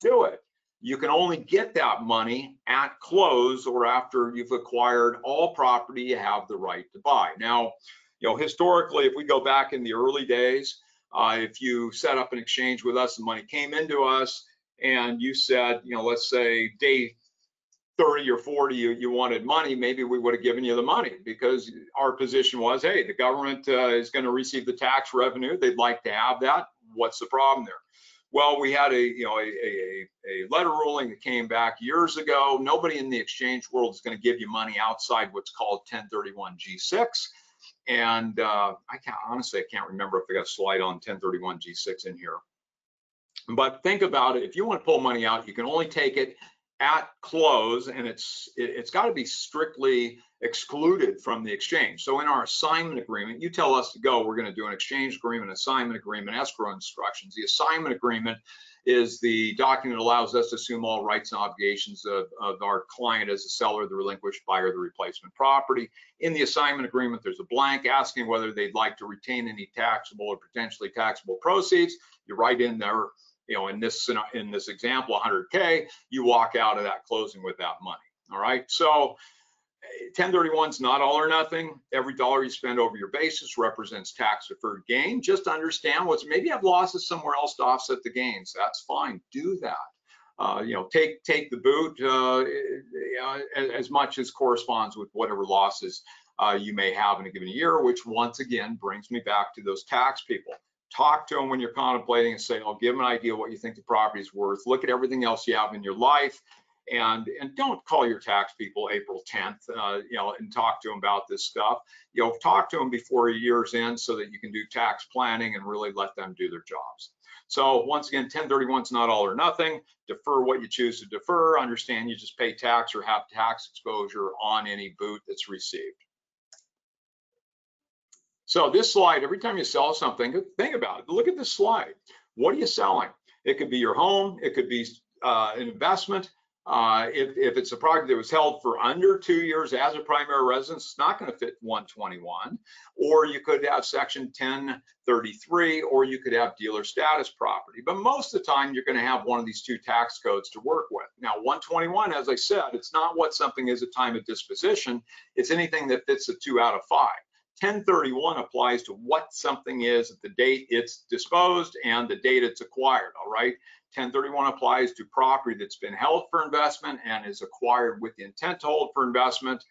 do it. You can only get that money at close or after you've acquired all property you have the right to buy. Now, you know, historically, if we go back in the early days, uh, if you set up an exchange with us and money came into us and you said, you know, let's say day 30 or 40 you, you wanted money, maybe we would have given you the money because our position was, hey, the government uh, is going to receive the tax revenue. They'd like to have that. What's the problem there? Well, we had a you know a, a, a letter ruling that came back years ago. Nobody in the exchange world is going to give you money outside what's called 1031 G6. And uh, I can't honestly, I can't remember if I got a slide on 1031 G6 in here. But think about it. If you want to pull money out, you can only take it at close and it's it, has got to be strictly excluded from the exchange. So in our assignment agreement, you tell us to go, we're going to do an exchange agreement, assignment agreement, escrow instructions. The assignment agreement is the document that allows us to assume all rights and obligations of, of our client as a seller, the relinquished buyer, the replacement property. In the assignment agreement, there's a blank asking whether they'd like to retain any taxable or potentially taxable proceeds. You write in there you know, in this in this example, 100K, you walk out of that closing with that money. All right. So 1031 is not all or nothing. Every dollar you spend over your basis represents tax deferred gain. Just understand what's maybe have losses somewhere else to offset the gains. That's fine. Do that. uh, you know, take take the boot uh, as, as, much as corresponds with whatever losses uh, you may have in a given year, which once again brings me back to those tax people. Talk to them when you're contemplating a sale, give them an idea what you think the property is worth, look at everything else you have in your life, and and don't call your tax people April 10th, uh, you know, and talk to them about this stuff. You know, talk to them before a year's end so that you can do tax planning and really let them do their jobs. So once again, 1031 is not all or nothing. Defer what you choose to defer. Understand you just pay tax or have tax exposure on any boot that's received. So this slide, every time you sell something, think about it. Look at this slide. What are you selling? It could be your home. It could be uh, an investment. Uh, if, if it's a project that was held for under two years as a primary residence, it's not going to fit 121. Or you could have section 1033, or you could have dealer status property. But most of the time, you're going to have one of these two tax codes to work with. Now, 121, as I said, it's not what something is at time of disposition. It's anything that fits a two out of five. 1031 applies to what something is at the date it's disposed and the date it's acquired, all right? 1031 applies to property that's been held for investment and is acquired with the intent to hold for investment.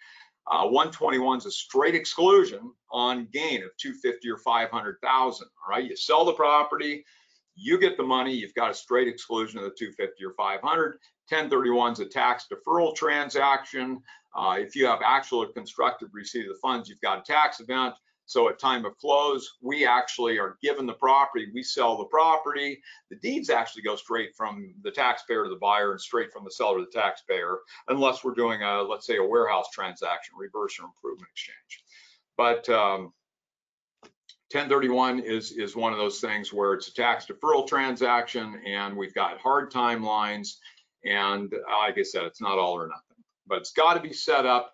Uh, 121 is a straight exclusion on gain of 250 or 500,000. All right, you sell the property, you get the money, you've got a straight exclusion of the 250 or 500. 1031 is a tax deferral transaction. Uh, if you have actual or constructive receipt of the funds, you've got a tax event. So at time of close, we actually are given the property, we sell the property. The deeds actually go straight from the taxpayer to the buyer and straight from the seller to the taxpayer, unless we're doing a, let's say a warehouse transaction, reverse or improvement exchange. But um, 1031 is, is one of those things where it's a tax deferral transaction and we've got hard timelines. And uh, like I said, it's not all or nothing, but it's got to be set up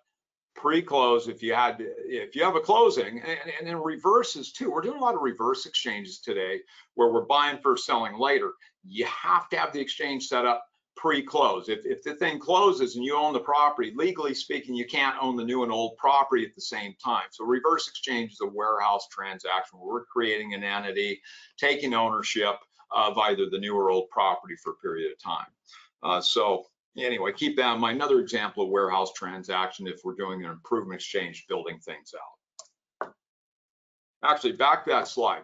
pre-close if you had if you have a closing and, and then reverses too. We're doing a lot of reverse exchanges today where we're buying first selling later. You have to have the exchange set up pre-close. If, if the thing closes and you own the property legally speaking you can't own the new and old property at the same time. So reverse exchange is a warehouse transaction where we're creating an entity taking ownership of either the new or old property for a period of time uh, so anyway, keep that in mind. Another example of warehouse transaction if we're doing an improvement exchange, building things out. Actually, back to that slide.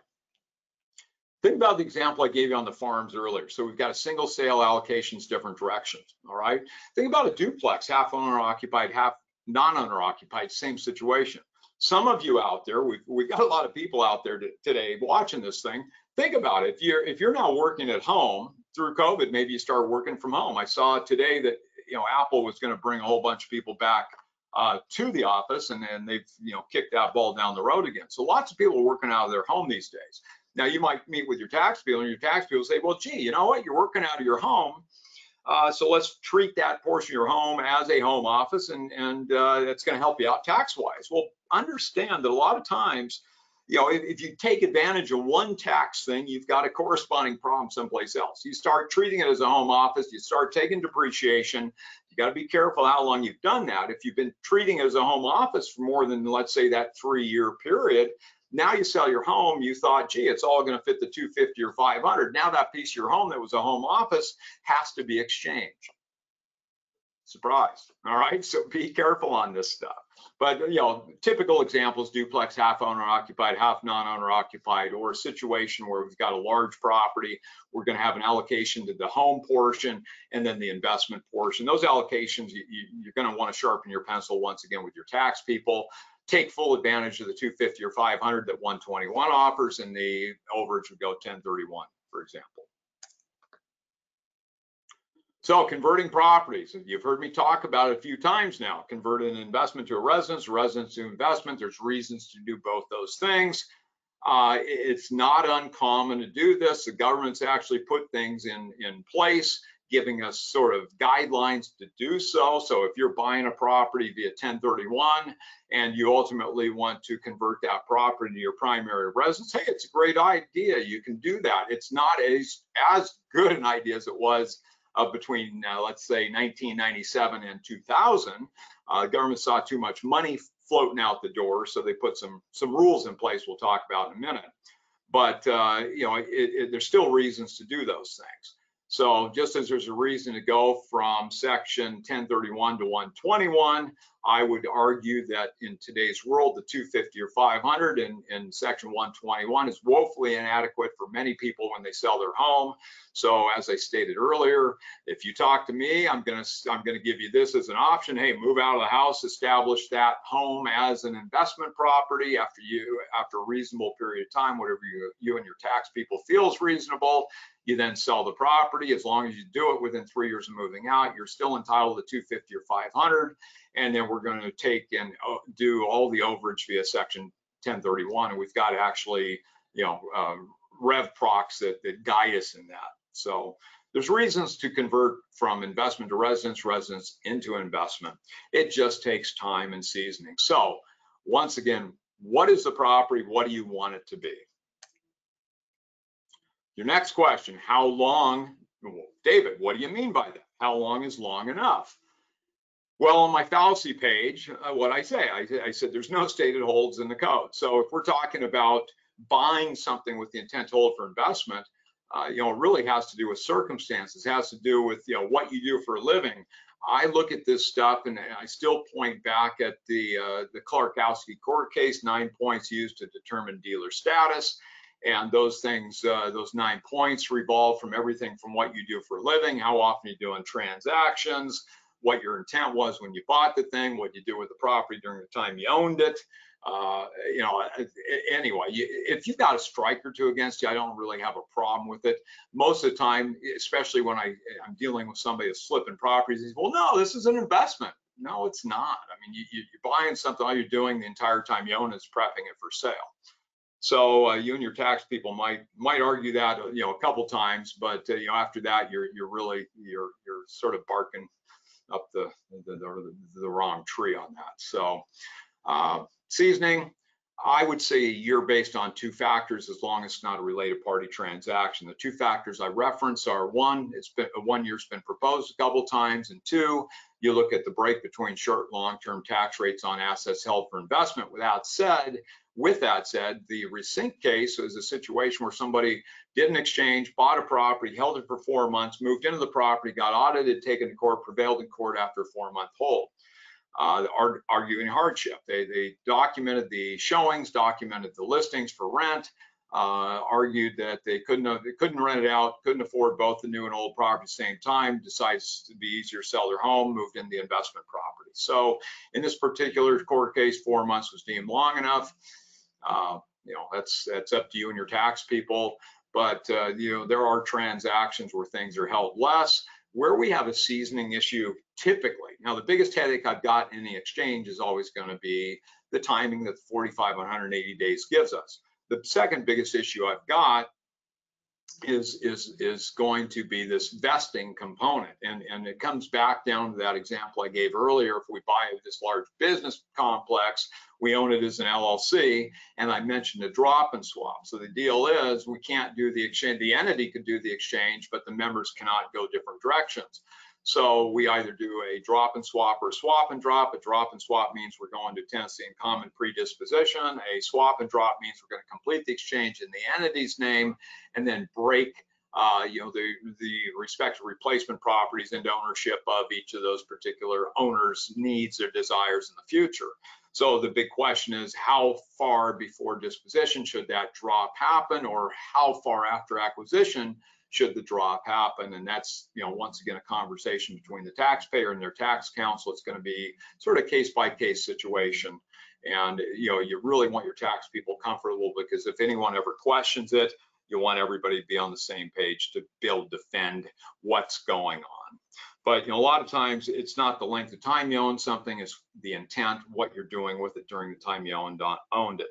Think about the example I gave you on the farms earlier. So we've got a single sale allocations, different directions, all right? Think about a duplex, half owner occupied, half non-owner occupied, same situation. Some of you out there, we've, we've got a lot of people out there today watching this thing. Think about it. If you're, if you're now working at home through COVID, maybe you start working from home. I saw today that you know Apple was going to bring a whole bunch of people back uh, to the office, and then they've you know kicked that ball down the road again. So lots of people are working out of their home these days. Now you might meet with your tax bill, and your tax bill say, "Well, gee, you know what? You're working out of your home." Uh, so let's treat that portion of your home as a home office and, and uh, it's going to help you out tax wise. Well, understand that a lot of times you know, if, if, you take advantage of one tax thing, you've got a corresponding problem someplace else. You start treating it as a home office, you start taking depreciation. You got to be careful how long you've done that. If you've been treating it as a home office for more than, let's say, that three year period, now you sell your home, you thought, gee, it's all going to fit the 250 or 500. Now that piece of your home that was a home office has to be exchanged. Surprise. All right. So be careful on this stuff. But you know, typical examples: duplex, half owner occupied, half non-owner occupied, or a situation where we've got a large property. We're going to have an allocation to the home portion and then the investment portion. Those allocations, you, you, are going to want to sharpen your pencil once again with your tax people. Take full advantage of the 250 or 500 that 121 offers, and the overage would go 1031, for example. So converting properties, you've heard me talk about it a few times now, converting an investment to a residence, residence to investment. There's reasons to do both those things. Uh, it's not uncommon to do this. The government's actually put things in, in place, giving us sort of guidelines to do so. So if you're buying a property via 1031 and you ultimately want to convert that property to your primary residence, hey, it's a great idea. You can do that. It's not as, as good an idea as it was of between, uh, let's say, 1997 and 2000. Uh, government saw too much money floating out the door, so they put some some rules in place. We'll talk about in a minute. But uh, you know, it, it, there's still reasons to do those things. So just as there's a reason to go from section 1031 to 121, I would argue that in today's world, the 250 or 500 in, section 121 is woefully inadequate for many people when they sell their home. So as I stated earlier, if you talk to me, I'm gonna I'm gonna give you this as an option. Hey, move out of the house, establish that home as an investment property after you after a reasonable period of time, whatever you you and your tax people feels reasonable. You then sell the property. As long as you do it within three years of moving out, you're still entitled to 250 or 500 and then we're going to take and uh, do all the overage via section 1031 and we've got actually you know uh, rev procs that, that guide us in that. So there's reasons to convert from investment to residence residence into investment. It just takes time and seasoning. So once again what is the property? What do you want it to be your next question how long david what do you mean by that how long is long enough well, on my fallacy page, uh, what I say, I, I, said there's no stated holds in the code. So if we're talking about buying something with the intent to hold for investment, uh, you know, it really has to do with circumstances, it has to do with, you know, what you do for a living. I look at this stuff and I still point back at the uh, the Klarkowski court case, nine points used to determine dealer status. And those things, uh, those nine points revolve from everything from what you do for a living, how often you do in transactions, what your intent was when you bought the thing, what you do with the property during the time you owned it. Uh, you know, anyway, if you've got a strike or two against you, I don't really have a problem with it. Most of the time, especially when I, I'm dealing with somebody that's flipping properties, says, well, no, this is an investment. No, it's not. I mean, you, you, are buying something, all you're doing the entire time you own is prepping it for sale. So uh, you and your tax people might might argue that you know a couple times, but uh, you know after that you're you're really you're you're sort of barking up the, the, the, the wrong tree on that. So uh, seasoning, I would say a year based on two factors, as long as it's not a related party transaction. The two factors I reference are one, it's been one year's been proposed a couple times, and two, you look at the break between short long-term tax rates on assets held for investment. Without said, with that said, the Reesink case is a situation where somebody did an exchange, bought a property, held it for four months, moved into the property, got audited, taken to court, prevailed in court after a four-month hold. Uh, arguing hardship. They, they documented the showings, documented the listings for rent, uh, argued that they couldn't they couldn't rent it out, couldn't afford both the new and old property at the same time, decides to be easier to sell their home, moved in the investment property. So in this particular court case, four months was deemed long enough. Uh, you know, that's that's up to you and your tax people. But uh, you know, there are transactions where things are held less. Where we have a seasoning issue, typically, now the biggest headache I've got in the exchange is always going to be the timing that 45 180 days gives us. The second biggest issue I've got is is is going to be this vesting component. And and it comes back down to that example i gave earlier. If we buy this large business complex we own it as an llc and i mentioned a drop and swap. So the deal is we can't do the exchange the entity could do the exchange but the members cannot go different directions so we either do a drop and swap or swap and drop. A drop and swap means we're going to tenancy in common predisposition. A swap and drop means we're going to complete the exchange in the entity's name and then break uh, you know, the, the respective replacement properties into ownership of each of those particular owners' needs or desires in the future. So the big question is how far before disposition should that drop happen or how far after acquisition should the drop happen. And that's, you know, once again, a conversation between the taxpayer and their tax counsel. It's going to be sort of case by case situation. And, you know, you really want your tax people comfortable because if anyone ever questions it, you want everybody to be on the same page to to defend what's going on. But you know, a lot of times it's not the length of time you own something, it's the intent, what you're doing with it during the time you owned, owned it.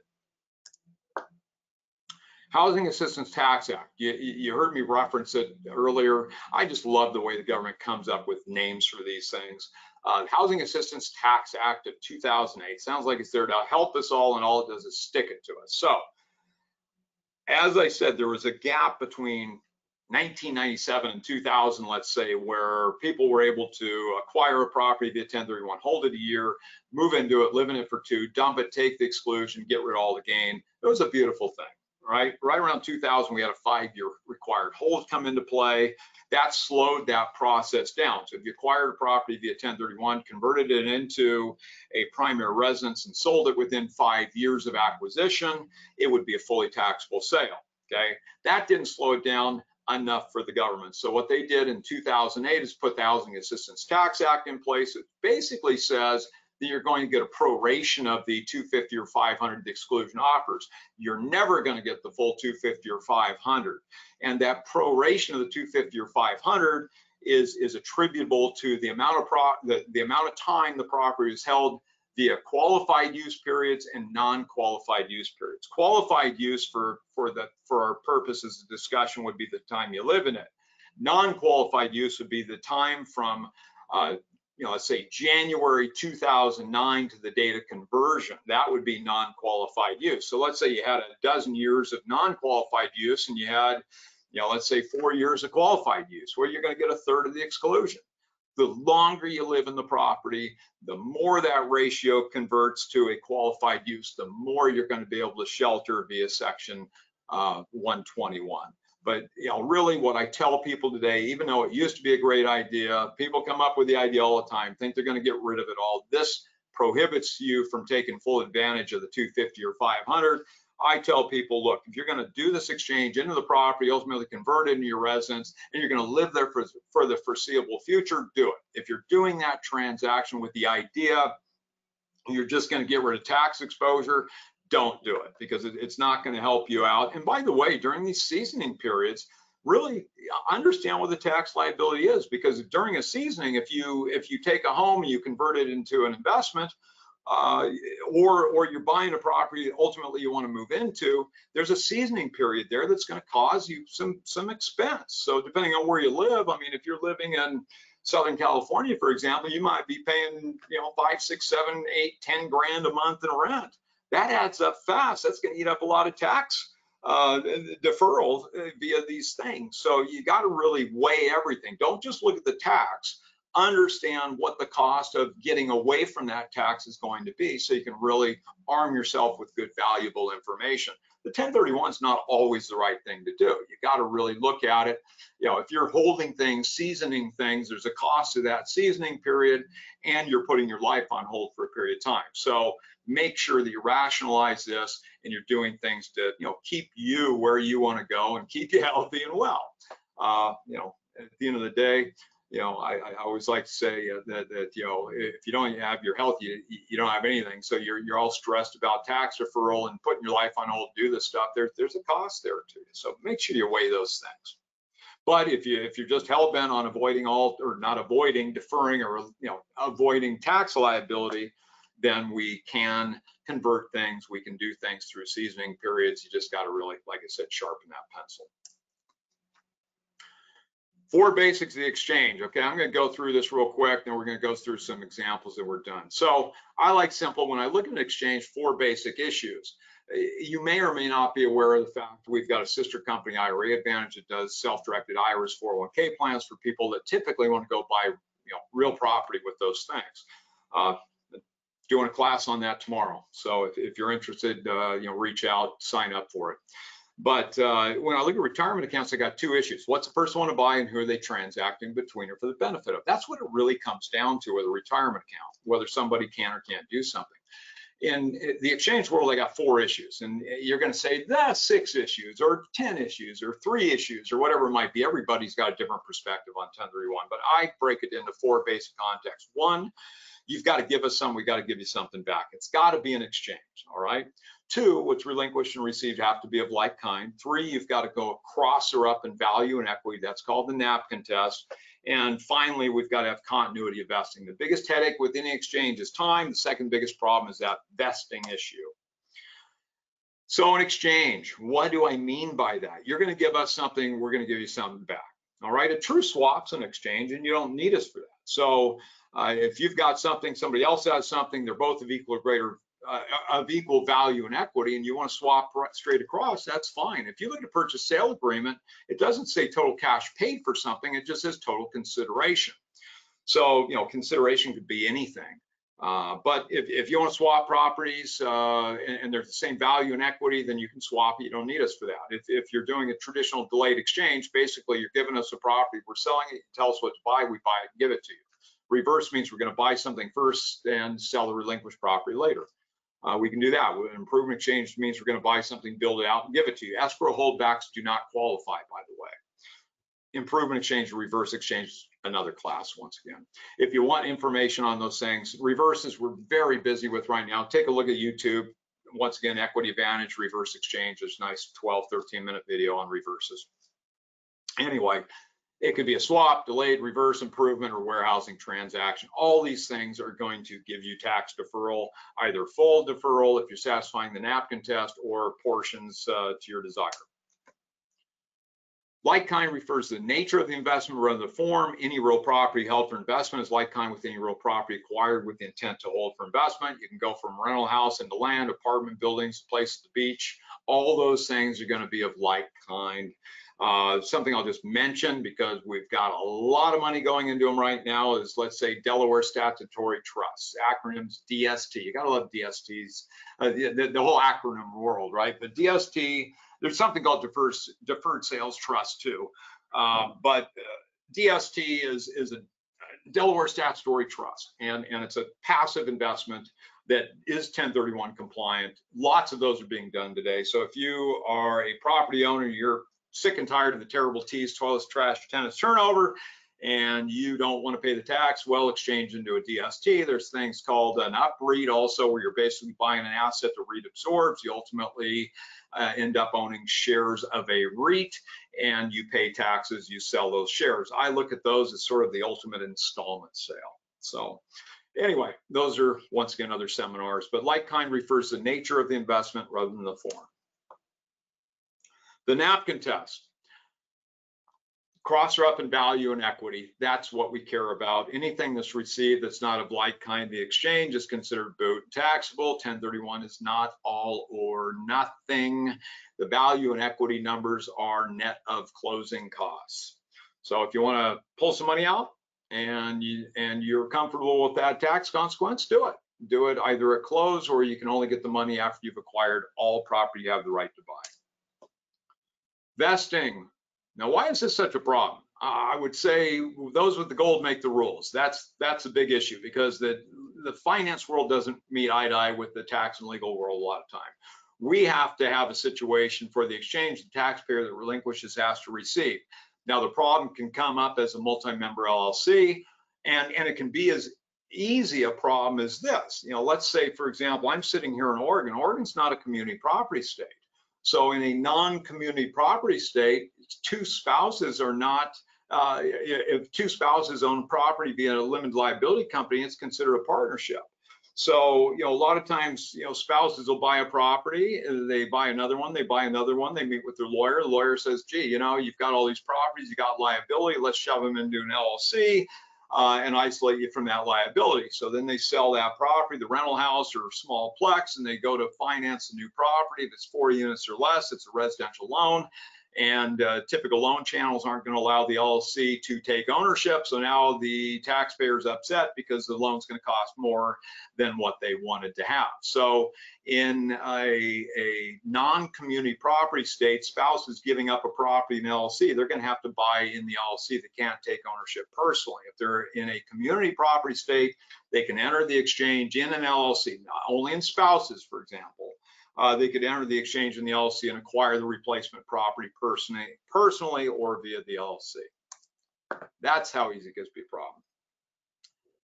Housing Assistance Tax Act. You, you, heard me reference it earlier. I just love the way the government comes up with names for these things. Uh, Housing Assistance Tax Act of 2008 sounds like it's there to help us all, and all it does is stick it to us. So, as I said, there was a gap between 1997 and 2000, let's say, where people were able to acquire a property via 1031, hold it a year, move into it, live in it for two, dump it, take the exclusion, get rid of all the gain. It was a beautiful thing right? Right around 2000, we had a five-year required hold come into play. That slowed that process down. So if you acquired a property via 1031, converted it into a primary residence and sold it within five years of acquisition, it would be a fully taxable sale, okay? That didn't slow it down enough for the government. So what they did in 2008 is put the Housing Assistance Tax Act in place. It basically says that you're going to get a proration of the 250 or 500 the exclusion offers. You're never going to get the full 250 or 500. And that proration of the 250 or 500 is, is attributable to the amount of pro, the, the amount of time the property is held via qualified use periods and non-qualified use periods. Qualified use for, for, the, for our purposes of discussion would be the time you live in it. Non-qualified use would be the time from uh, you know, let's say January 2009 to the date of conversion, that would be non-qualified use. So let's say you had a dozen years of non-qualified use and you had, you know, let's say four years of qualified use, where well, you're going to get a third of the exclusion. The longer you live in the property, the more that ratio converts to a qualified use, the more you're going to be able to shelter via section uh, 121. But you know, really what I tell people today, even though it used to be a great idea, people come up with the idea all the time, think they're going to get rid of it all. This prohibits you from taking full advantage of the 250 or 500. I tell people, look, if you're going to do this exchange into the property, ultimately convert it into your residence, and you're going to live there for, for the foreseeable future, do it. If you're doing that transaction with the idea you're just going to get rid of tax exposure, don't do it because it's not going to help you out. And by the way, during these seasoning periods, really understand what the tax liability is because during a seasoning, if you if you take a home and you convert it into an investment, uh, or or you're buying a property that ultimately you want to move into, there's a seasoning period there that's going to cause you some some expense. So depending on where you live, I mean, if you're living in Southern California, for example, you might be paying you know five, six, seven, eight, ten grand a month in rent that adds up fast. That's going to eat up a lot of tax uh, deferral uh, via these things. So you got to really weigh everything. Don't just look at the tax. Understand what the cost of getting away from that tax is going to be so you can really arm yourself with good, valuable information. The 1031 is not always the right thing to do. You got to really look at it. You know, if you're holding things, seasoning things, there's a cost to that seasoning period, and you're putting your life on hold for a period of time. So make sure that you rationalize this and you're doing things to you know keep you where you want to go and keep you healthy and well. Uh, you know at the end of the day you know i, I always like to say uh, that, that you know if you don't have your health you, you don't have anything. So you're you're all stressed about tax deferral and putting your life on hold to do this stuff. There's there's a cost there too so make sure you weigh those things. But if you if you're just hell bent on avoiding all or not avoiding deferring or you know avoiding tax liability then we can convert things. We can do things through seasoning periods. You just got to really, like I said, sharpen that pencil. Four basics of the exchange. Okay, I'm going to go through this real quick, then we're going to go through some examples that we're done. So I like simple. When I look at an exchange, four basic issues. You may or may not be aware of the fact we've got a sister company, IRA Advantage, that does self-directed IRAs, 401k plans for people that typically want to go buy you know, real property with those things. Uh, doing a class on that tomorrow. So if, if you're interested, uh, you know, reach out, sign up for it. But uh, when I look at retirement accounts, I got two issues. What's the person want to buy and who are they transacting between or for the benefit of? That's what it really comes down to with a retirement account, whether somebody can or can't do something. In the exchange world, I got four issues, and you're going to say that's six issues or 10 issues or three issues or whatever it might be. Everybody's got a different perspective on 1031, but I break it into four basic contexts. One, you've got to give us some, We've got to give you something back. It's got to be an exchange, all right? Two, what's relinquished and received have to be of like kind. Three, you've got to go across or up in value and equity. That's called the napkin test. And finally, we've got to have continuity of vesting. The biggest headache with any exchange is time. The second biggest problem is that vesting issue. So an exchange, what do I mean by that? You're going to give us something, we're going to give you something back. All right, a true swap's an exchange and you don't need us for that. So uh, if you've got something, somebody else has something, they're both of equal or greater uh, of equal value and equity, and you want to swap right straight across, that's fine. If you look at a purchase sale agreement, it doesn't say total cash paid for something, it just says total consideration. So, you know, consideration could be anything. Uh, but if, if you want to swap properties uh, and, and, they're the same value and equity, then you can swap it. You don't need us for that. If, if you're doing a traditional delayed exchange, basically you're giving us a property, we're selling it, you tell us what to buy, we buy it, and give it to you. Reverse means we're going to buy something first and sell the relinquished property later. Uh, we can do that. An improvement exchange means we're going to buy something, build it out, and give it to you. Escrow holdbacks do not qualify, by the way improvement exchange, reverse exchange, another class once again. If you want information on those things, reverses we're very busy with right now. Take a look at YouTube. Once again, Equity Advantage, reverse exchange. There's nice 12, 13 minute video on reverses. Anyway, it could be a swap, delayed reverse improvement, or warehousing transaction. All these things are going to give you tax deferral, either full deferral if you're satisfying the napkin test or portions uh, to your desire. Like kind refers to the nature of the investment rather than the form. Any real property held for investment is like kind with any real property acquired with the intent to hold for investment. You can go from rental house into land, apartment buildings, place at the beach. All those things are going to be of like kind. Uh, something I'll just mention because we've got a lot of money going into them right now is let's say Delaware Statutory Trusts, acronyms DST. You got to love DSTs, uh, the, the, the whole acronym world, right? But DST there's something called deferred, deferred sales trust too. Um, but uh, DST is, is a Delaware statutory trust, and, and it's a passive investment that is 1031 compliant. Lots of those are being done today. So if you are a property owner, you're sick and tired of the terrible T's, toilets, trash, tenants turnover, and you don't want to pay the tax, well, exchange into a DST. There's things called an UPREIT also, where you're basically buying an asset that REIT absorbs. You ultimately uh, end up owning shares of a REIT and you pay taxes, you sell those shares. I look at those as sort of the ultimate installment sale. So anyway, those are once again other seminars, but like kind refers to the nature of the investment rather than the form. The napkin test cross up in value and equity. That's what we care about. Anything that's received that's not of like kind, the exchange is considered boot taxable. 1031 is not all or nothing. The value and equity numbers are net of closing costs. So if you want to pull some money out and you and you're comfortable with that tax consequence, do it. Do it either at close or you can only get the money after you've acquired all property you have the right to buy. Vesting, now, why is this such a problem? I would say those with the gold make the rules. That's that's a big issue because the the finance world doesn't meet eye to eye with the tax and legal world a lot of time. We have to have a situation for the exchange, the taxpayer that relinquishes has to receive. Now, the problem can come up as a multi-member LLC, and and it can be as easy a problem as this. You know, let's say, for example, I'm sitting here in Oregon. Oregon's not a community property state. So in a non-community property state, two spouses are not, uh, if two spouses own property via a limited liability company, it's considered a partnership. So, you know, a lot of times, you know, spouses will buy a property, they buy another one, they buy another one, they meet with their lawyer. The lawyer says, gee, you know, you've got all these properties, you got liability, let's shove them into an LLC uh, and isolate you from that liability. So then they sell that property, the rental house or small plex, and they go to finance a new property. If it's four units or less, it's a residential loan. And uh, typical loan channels aren't going to allow the LLC to take ownership. So now the taxpayer is upset because the loan's going to cost more than what they wanted to have. So in a, a non-community property state, spouses giving up a property in LLC, they're going to have to buy in the LLC. They can't take ownership personally. If they're in a community property state, they can enter the exchange in an LLC, not only in spouses, for example. Uh, they could enter the exchange in the LLC and acquire the replacement property personally, personally or via the LLC. That's how easy it gets to be a problem.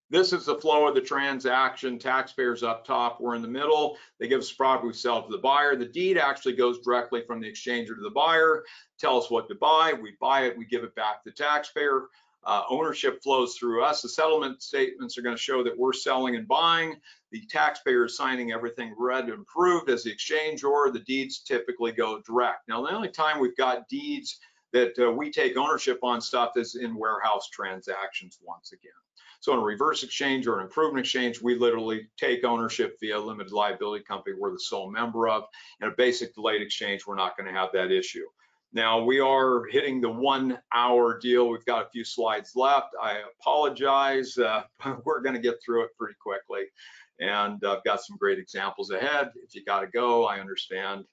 This is the flow of the transaction. Taxpayers up top, we're in the middle. They give us property, we sell to the buyer. The deed actually goes directly from the exchanger to the buyer, tell us what to buy. We buy it, we give it back to the taxpayer. Uh, ownership flows through us. The settlement statements are going to show that we're selling and buying. The taxpayer is signing everything read and approved as the exchange or the deeds typically go direct. Now, the only time we've got deeds that uh, we take ownership on stuff is in warehouse transactions once again. So in a reverse exchange or an improvement exchange, we literally take ownership via a limited liability company we're the sole member of. In a basic delayed exchange, we're not going to have that issue. Now we are hitting the one hour deal. We've got a few slides left. I apologize. Uh, we're going to get through it pretty quickly. And I've got some great examples ahead. If you got to go, I understand.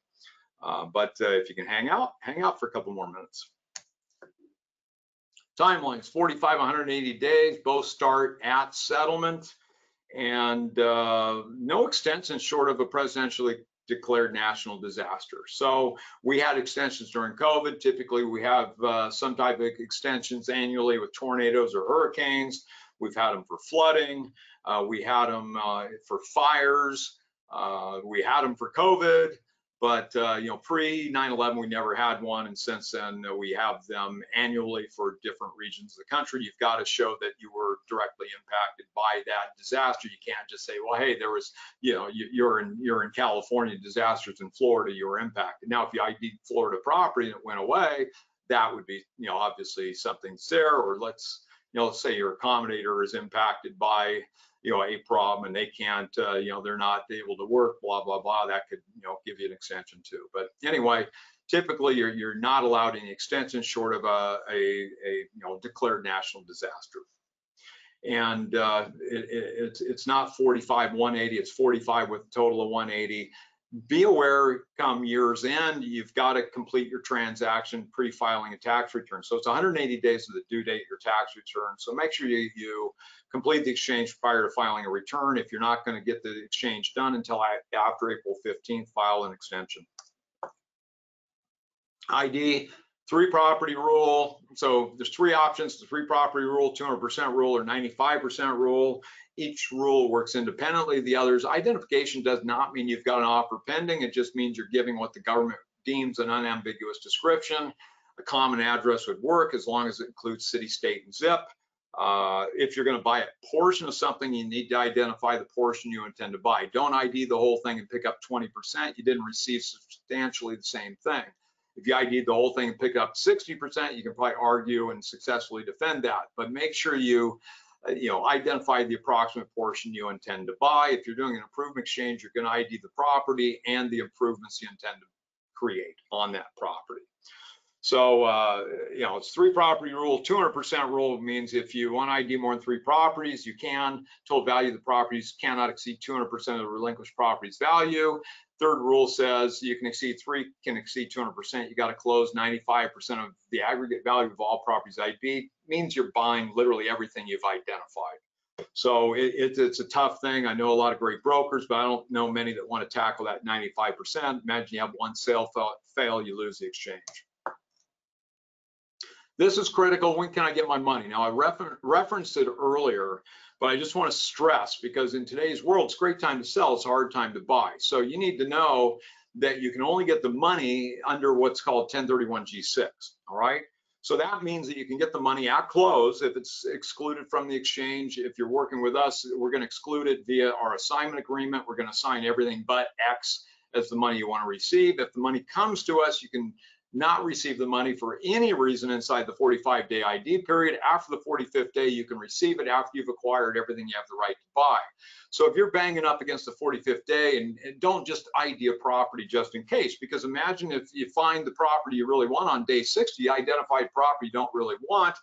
Uh, but uh, if you can hang out, hang out for a couple more minutes. Timelines, 45, 180 days, both start at settlement and uh, no extension short of a presidentially declared national disaster. So we had extensions during COVID. Typically, we have uh, some type of extensions annually with tornadoes or hurricanes. We've had them for flooding. Uh, we had them uh, for fires. Uh, we had them for COVID. But uh, you know, pre 9/11, we never had one, and since then uh, we have them annually for different regions of the country. You've got to show that you were directly impacted by that disaster. You can't just say, well, hey, there was, you know, you, are in you're in California, disasters in Florida, you were impacted. Now, if you ID Florida property and it went away, that would be, you know, obviously something's there. Or let's, you know, let's say your accommodator is impacted by you know, a problem and they can't, uh, you know, they're not able to work, blah, blah, blah, that could, you know, give you an extension too. But anyway, typically you're, you're not allowed any extension short of a, a, a you know, declared national disaster. And uh, it, it, it's, it's not 45, 180, it's 45 with a total of 180 be aware come year's end, you've got to complete your transaction pre-filing a tax return. So it's 180 days of the due date of your tax return. So make sure you, you complete the exchange prior to filing a return. If you're not going to get the exchange done until after April 15th, file an extension. ID, three property rule. So there's three options, the three property rule, 200% rule, or 95% rule. Each rule works independently of the others. Identification does not mean you've got an offer pending. It just means you're giving what the government deems an unambiguous description. A common address would work as long as it includes city, state, and zip. Uh, if you're going to buy a portion of something, you need to identify the portion you intend to buy. Don't ID the whole thing and pick up 20%. You didn't receive substantially the same thing. If you ID the whole thing and pick up 60%, you can probably argue and successfully defend that. But make sure you you know, identify the approximate portion you intend to buy. If you're doing an improvement exchange, you're going to ID the property and the improvements you intend to create on that property. So, uh, you know, it's three property rule, 200% rule means if you want to ID more than three properties, you can. Total value of the properties cannot exceed 200% of the relinquished property's value. Third rule says you can exceed three, can exceed 200%. You got to close 95% of the aggregate value of all properties ID. Means you're buying literally everything you've identified. So it, it, it's a tough thing. I know a lot of great brokers, but I don't know many that want to tackle that 95%. Imagine you have one sale fail, fail you lose the exchange. This is critical. When can I get my money? Now, I refer referenced it earlier, but I just want to stress because in today's world, it's a great time to sell, it's a hard time to buy. So you need to know that you can only get the money under what's called 1031 G6, all right? So that means that you can get the money at close if it's excluded from the exchange. If you're working with us, we're going to exclude it via our assignment agreement. We're going to assign everything but X as the money you want to receive. If the money comes to us, you can not receive the money for any reason inside the 45 day ID period. After the 45th day, you can receive it after you've acquired everything you have the right to buy. So if you're banging up against the 45th day and, and, don't just ID a property just in case, because imagine if you find the property you really want on day 60, identified property you don't really want,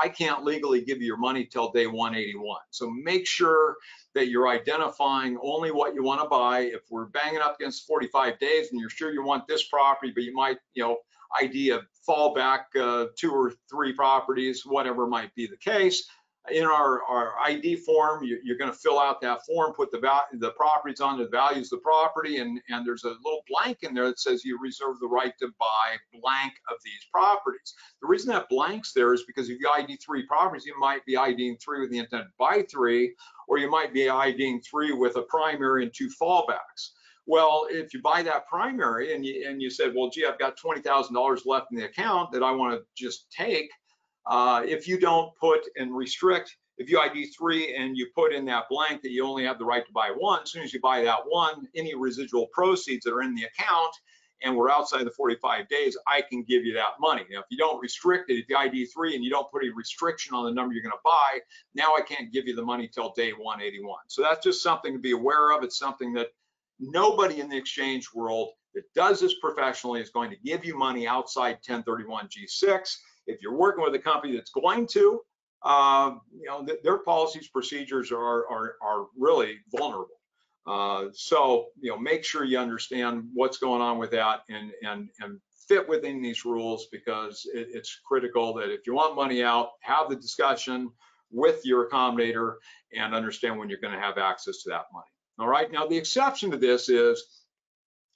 I can't legally give you your money till day 181. So make sure that you're identifying only what you want to buy. If we're banging up against 45 days and you're sure you want this property, but you might, you know, idea fallback uh, two or three properties, whatever might be the case. In our, our ID form, you, are going to fill out that form, put the the properties on the values of the property, and, and there's a little blank in there that says you reserve the right to buy blank of these properties. The reason that blank's there is because if you ID three properties, you might be IDing three with the intent to buy three, or you might be IDing three with a primary and two fallbacks. Well, if you buy that primary and you, and you said, well, gee, I've got $20,000 left in the account that I want to just take, uh, if you don't put and restrict, if you ID three and you put in that blank that you only have the right to buy one, as soon as you buy that one, any residual proceeds that are in the account and we're outside the 45 days, I can give you that money. Now, if you don't restrict it, if you ID three and you don't put a restriction on the number you're going to buy, now I can't give you the money till day 181. So that's just something to be aware of. It's something that nobody in the exchange world that does this professionally is going to give you money outside 1031 G6. If you're working with a company that's going to, uh, you know, th their policies, procedures are, are, are really vulnerable. Uh, so, you know, make sure you understand what's going on with that and, and, and fit within these rules because it, it's critical that if you want money out, have the discussion with your accommodator and understand when you're going to have access to that money. All right. Now, the exception to this is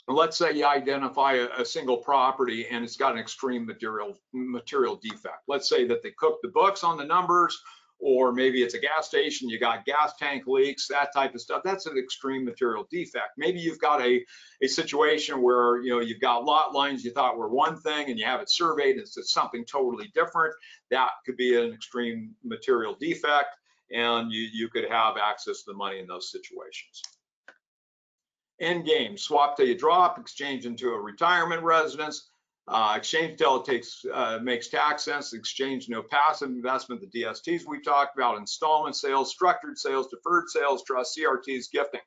let's say you identify a, a, single property and it's got an extreme material material defect. Let's say that they cooked the books on the numbers or maybe it's a gas station, you got gas tank leaks, that type of stuff. That's an extreme material defect. Maybe you've got a, a situation where, you know, you've got lot lines you thought were one thing and you have it surveyed and it's something totally different. That could be an extreme material defect and you, you could have access to the money in those situations. End game, swap till you drop, exchange into a retirement residence, uh, exchange till it takes uh, makes tax sense. Exchange no passive investment, the DSTs we talked about, installment sales, structured sales, deferred sales, trust, CRTs, gifting.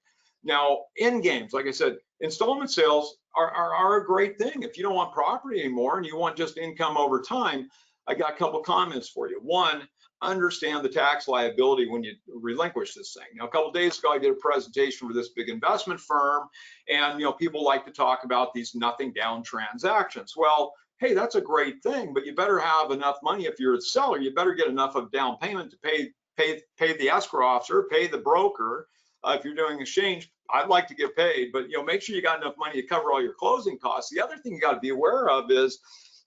Now, end games, like I said, installment sales are, are, are a great thing. If you don't want property anymore and you want just income over time, I got a couple comments for you. One, understand the tax liability when you relinquish this thing. Now, a couple days ago, I did a presentation for this big investment firm, and you know, people like to talk about these nothing down transactions. Well, hey, that's a great thing, but you better have enough money if you're a seller. You better get enough of down payment to pay pay pay the escrow officer, pay the broker. Uh, if you're doing exchange, I'd like to get paid, but you know, make sure you got enough money to cover all your closing costs. The other thing you got to be aware of is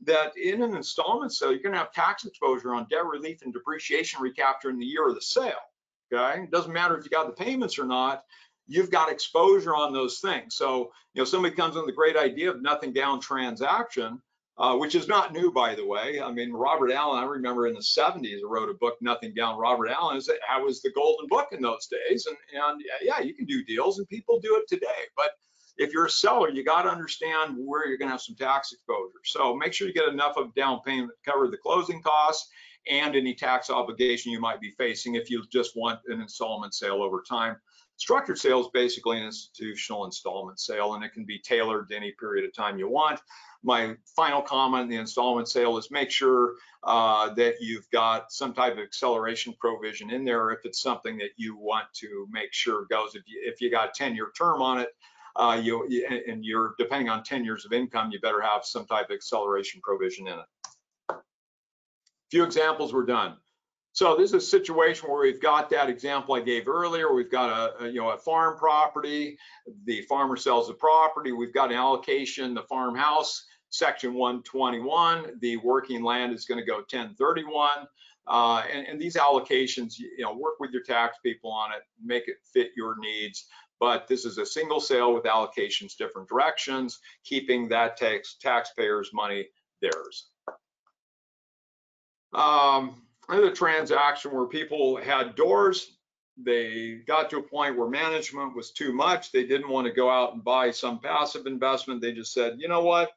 that in an installment sale, you're going to have tax exposure on debt relief and depreciation recapture in the year of the sale. Okay, it doesn't matter if you got the payments or not. You've got exposure on those things. So, you know, somebody comes in with the great idea of nothing down transaction, uh, which is not new, by the way. I mean, Robert Allen, I remember in the 70s, wrote a book, Nothing Down. Robert Allen is was the golden book in those days, and and yeah, you can do deals, and people do it today. But if you're a seller, you got to understand where you're going to have some tax exposure. So make sure you get enough of down payment to cover the closing costs and any tax obligation you might be facing if you just want an installment sale over time. Structured sale is basically an institutional installment sale, and it can be tailored to any period of time you want. My final comment on the installment sale is make sure uh, that you've got some type of acceleration provision in there if it's something that you want to make sure goes. If you, if you got a 10-year term on it, uh, you and you're depending on 10 years of income, you better have some type of acceleration provision in it. A few examples were done. So this is a situation where we've got that example I gave earlier. We've got a, a, you know a farm property. The farmer sells the property. We've got an allocation, the farmhouse, section 121. The working land is going to go 1031. Uh, and, and, these allocations, you know, work with your tax people on it, make it fit your needs but this is a single sale with allocations different directions, keeping that tax taxpayers' money theirs. Um, another transaction where people had doors, they got to a point where management was too much. They didn't want to go out and buy some passive investment. They just said, you know what?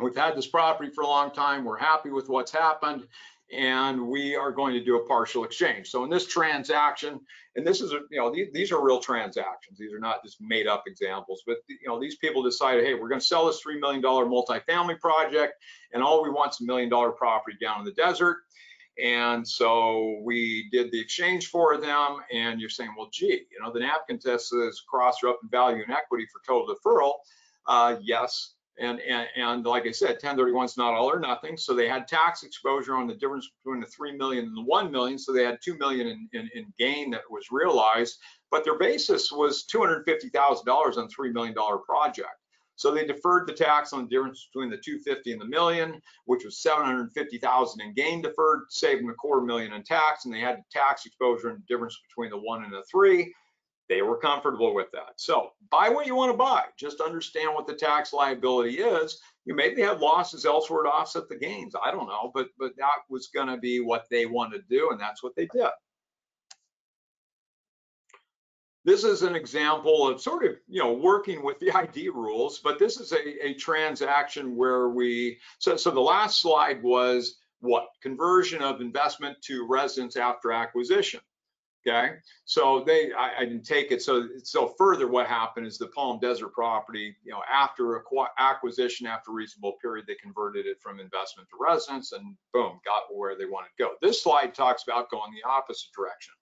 We've had this property for a long time. We're happy with what's happened and we are going to do a partial exchange. So in this transaction, and this is, a, you know, these, these, are real transactions. These are not just made up examples, but you know, these people decided, hey, we're going to sell this $3 million multifamily project and all we want is a million dollar property down in the desert. And so we did the exchange for them and you're saying, well, gee, you know, the napkin test says cross up in value and equity for total deferral. Uh, yes, and, and, and like I said, 1031 is not all or nothing. So they had tax exposure on the difference between the 3 million and the 1 million. So they had 2 million in, in, in gain that was realized, but their basis was $250,000 on a $3 million project. So they deferred the tax on the difference between the 250 and the million, which was 750,000 in gain deferred, saving a quarter million in tax, and they had tax exposure and the difference between the one and the three they were comfortable with that. So buy what you want to buy. Just understand what the tax liability is. You maybe have losses elsewhere to offset the gains. I don't know, but but that was going to be what they wanted to do, and that's what they did. This is an example of sort of, you know, working with the ID rules, but this is a, a transaction where we, so, so the last slide was what? Conversion of investment to residence after acquisition. Okay, so they, I, I didn't take it. So, so further, what happened is the Palm Desert property, you know, after acqui- acquisition, after reasonable period, they converted it from investment to residence, and boom, got where they wanted to go. This slide talks about going the opposite direction.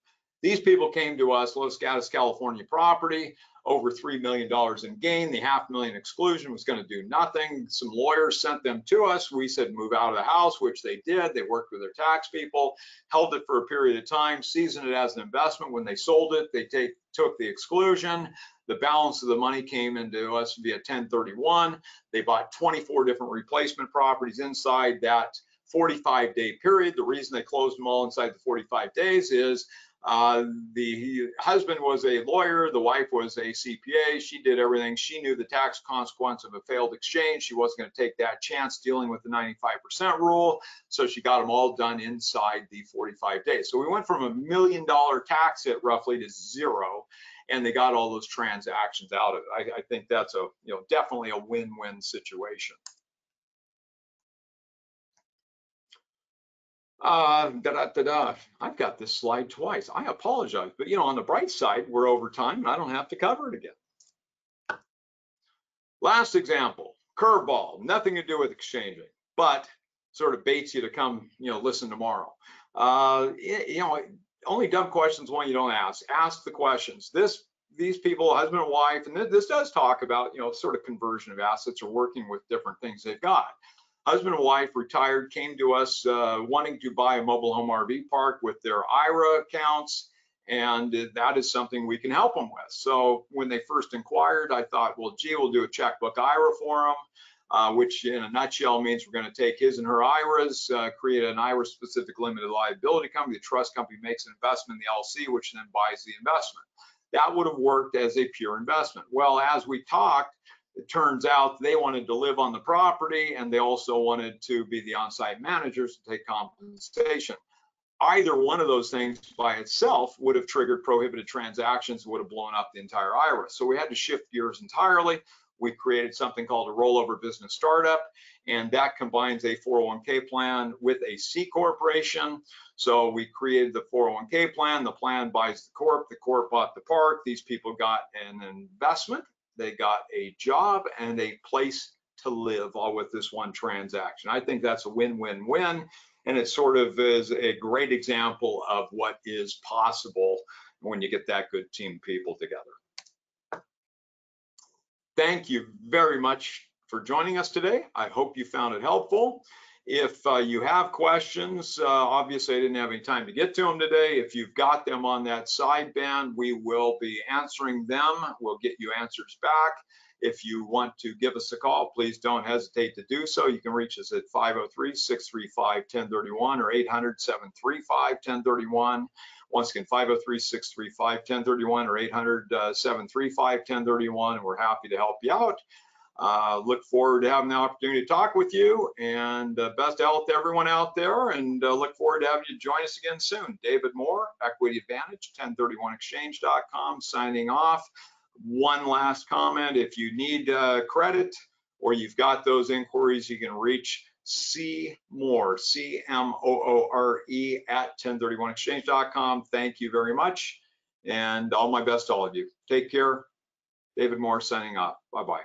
These people came to us, Los Gatos, California property, over $3 million in gain. The half million exclusion was going to do nothing. Some lawyers sent them to us. We said move out of the house, which they did. They worked with their tax people, held it for a period of time, seasoned it as an investment. When they sold it, they take, took the exclusion. The balance of the money came into us via 1031. They bought 24 different replacement properties inside that 45 day period. The reason they closed them all inside the 45 days is uh, the husband was a lawyer, the wife was a CPA. She did everything. She knew the tax consequence of a failed exchange. She wasn't going to take that chance dealing with the 95% rule. So she got them all done inside the 45 days. So we went from a million dollar tax hit roughly to zero and they got all those transactions out of it. I, I think that's a, you know, definitely a win-win situation. Uh, da, da, da. I've got this slide twice. I apologize, but you know, on the bright side, we're over time and I don't have to cover it again. Last example, curveball, nothing to do with exchanging, but sort of baits you to come, you know, listen tomorrow. Uh, you know, only dumb questions one you don't ask. Ask the questions. This, these people, husband and wife, and this does talk about, you know, sort of conversion of assets or working with different things they've got husband and wife retired came to us uh, wanting to buy a mobile home RV park with their IRA accounts, and that is something we can help them with. So when they first inquired, I thought, well, gee, we'll do a checkbook IRA for them. Uh, which in a nutshell means we're going to take his and her IRAs, uh, create an IRA specific limited liability company. The trust company makes an investment in the LC, which then buys the investment. That would have worked as a pure investment. Well, as we talked, it turns out they wanted to live on the property and they also wanted to be the on-site managers to take compensation. Either one of those things by itself would have triggered prohibited transactions, would have blown up the entire IRA. So we had to shift gears entirely. We created something called a rollover business startup, and that combines a 401k plan with a C corporation. So we created the 401k plan. The plan buys the corp. The corp bought the park. These people got an investment they got a job and a place to live all with this one transaction. I think that's a win-win-win. And it sort of is a great example of what is possible when you get that good team people together. Thank you very much for joining us today. I hope you found it helpful. If uh, you have questions, uh, obviously I didn't have any time to get to them today. If you've got them on that sideband, we will be answering them. We'll get you answers back. If you want to give us a call, please don't hesitate to do so. You can reach us at 503-635-1031 or 800-735-1031. Once again, 503-635-1031 or 800-735-1031. We're happy to help you out. Uh, look forward to having the opportunity to talk with you and uh, best health to everyone out there and uh, look forward to having you join us again soon. David Moore, Equity Advantage, 1031exchange.com, signing off. One last comment, if you need uh, credit or you've got those inquiries, you can reach C Moore, C-M-O-O-R-E at 1031exchange.com. Thank you very much and all my best to all of you. Take care. David Moore signing off. Bye-bye.